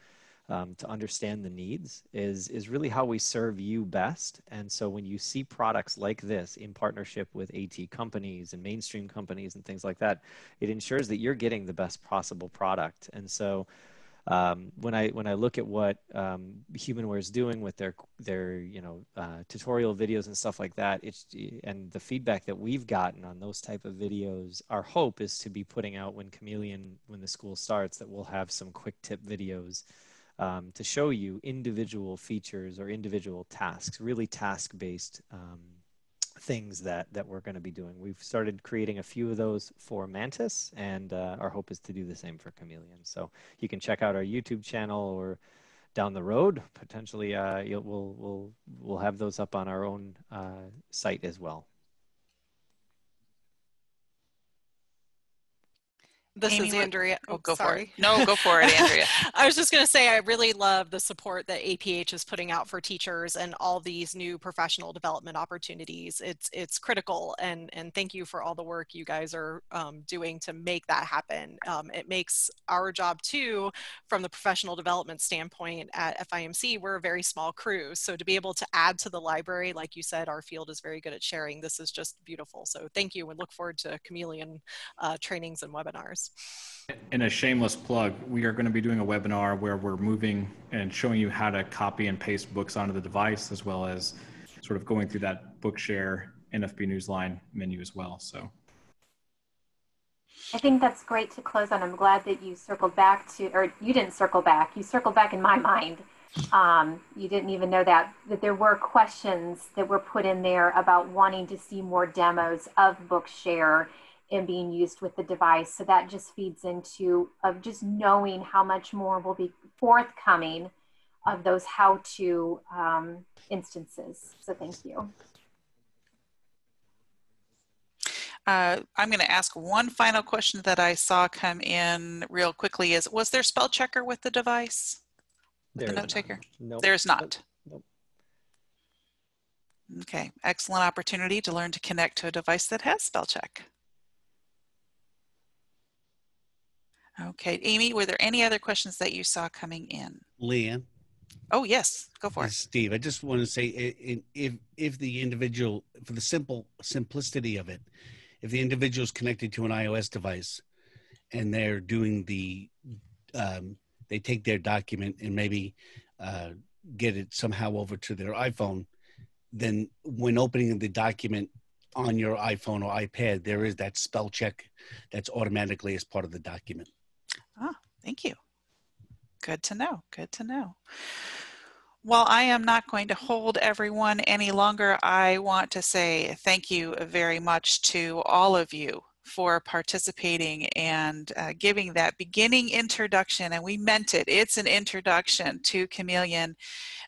um, to understand the needs is is really how we serve you best. And so when you see products like this in partnership with AT companies and mainstream companies and things like that, it ensures that you're getting the best possible product. And so um, when I when I look at what um, Humanware is doing with their their you know uh, tutorial videos and stuff like that, it's and the feedback that we've gotten on those type of videos, our hope is to be putting out when Chameleon when the school starts that we'll have some quick tip videos um, to show you individual features or individual tasks, really task-based um, things that, that we're going to be doing. We've started creating a few of those for Mantis, and uh, our hope is to do the same for Chameleon. So you can check out our YouTube channel or down the road, potentially uh, we'll, we'll, we'll have those up on our own uh, site as well. This Amy, is Andrea. Oh, go sorry. for it. No, go for it, Andrea. (laughs) I was just going to say, I really love the support that APH is putting out for teachers and all these new professional development opportunities. It's it's critical, and and thank you for all the work you guys are um, doing to make that happen. Um, it makes our job too, from the professional development standpoint at FIMC. We're a very small crew, so to be able to add to the library, like you said, our field is very good at sharing. This is just beautiful. So thank you, and look forward to Chameleon uh, trainings and webinars. In a shameless plug, we are going to be doing a webinar where we're moving and showing you how to copy and paste books onto the device, as well as sort of going through that Bookshare NFB Newsline menu as well. So. I think that's great to close on. I'm glad that you circled back to, or you didn't circle back. You circled back in my mind. Um, you didn't even know that that there were questions that were put in there about wanting to see more demos of Bookshare and being used with the device. So that just feeds into of just knowing how much more will be forthcoming of those how-to um, instances. So thank you. Uh, I'm going to ask one final question that I saw come in real quickly is, was there spell checker with the device? With the note taker? Nope. There's not. Nope. Okay, excellent opportunity to learn to connect to a device that has spell check. Okay, Amy, were there any other questions that you saw coming in? Leanne. Oh yes, go for it. Steve, I just want to say, if if the individual, for the simple simplicity of it, if the individual is connected to an iOS device, and they're doing the, um, they take their document and maybe uh, get it somehow over to their iPhone, then when opening the document on your iPhone or iPad, there is that spell check that's automatically as part of the document. Ah, thank you. Good to know. Good to know. While I am not going to hold everyone any longer, I want to say thank you very much to all of you for participating and uh, giving that beginning introduction. And we meant it. It's an introduction to Chameleon.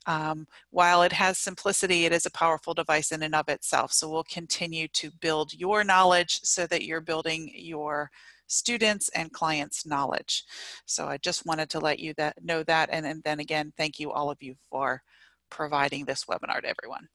Um, while it has simplicity, it is a powerful device in and of itself. So we'll continue to build your knowledge so that you're building your students and clients knowledge. So I just wanted to let you that know that and, and then again, thank you all of you for providing this webinar to everyone.